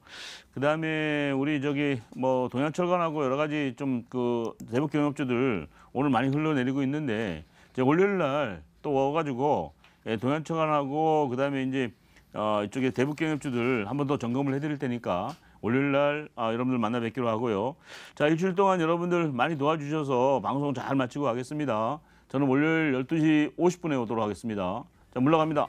Speaker 1: 그 다음에 우리 저기 뭐 동양철강하고 여러 가지 좀 그 대북 경협주들 오늘 많이 흘러내리고 있는데 이제 월요일 날 또 와가지고 예, 동양철강하고 그 다음에 이제 어, 이쪽에 대북 경협주들 한 번 더 점검을 해드릴 테니까 월요일 날 아, 여러분들 만나 뵙기로 하고요. 자 일주일 동안 여러분들 많이 도와주셔서 방송 잘 마치고 가겠습니다. 저는 월요일 12시 50분에 오도록 하겠습니다. 자 물러갑니다.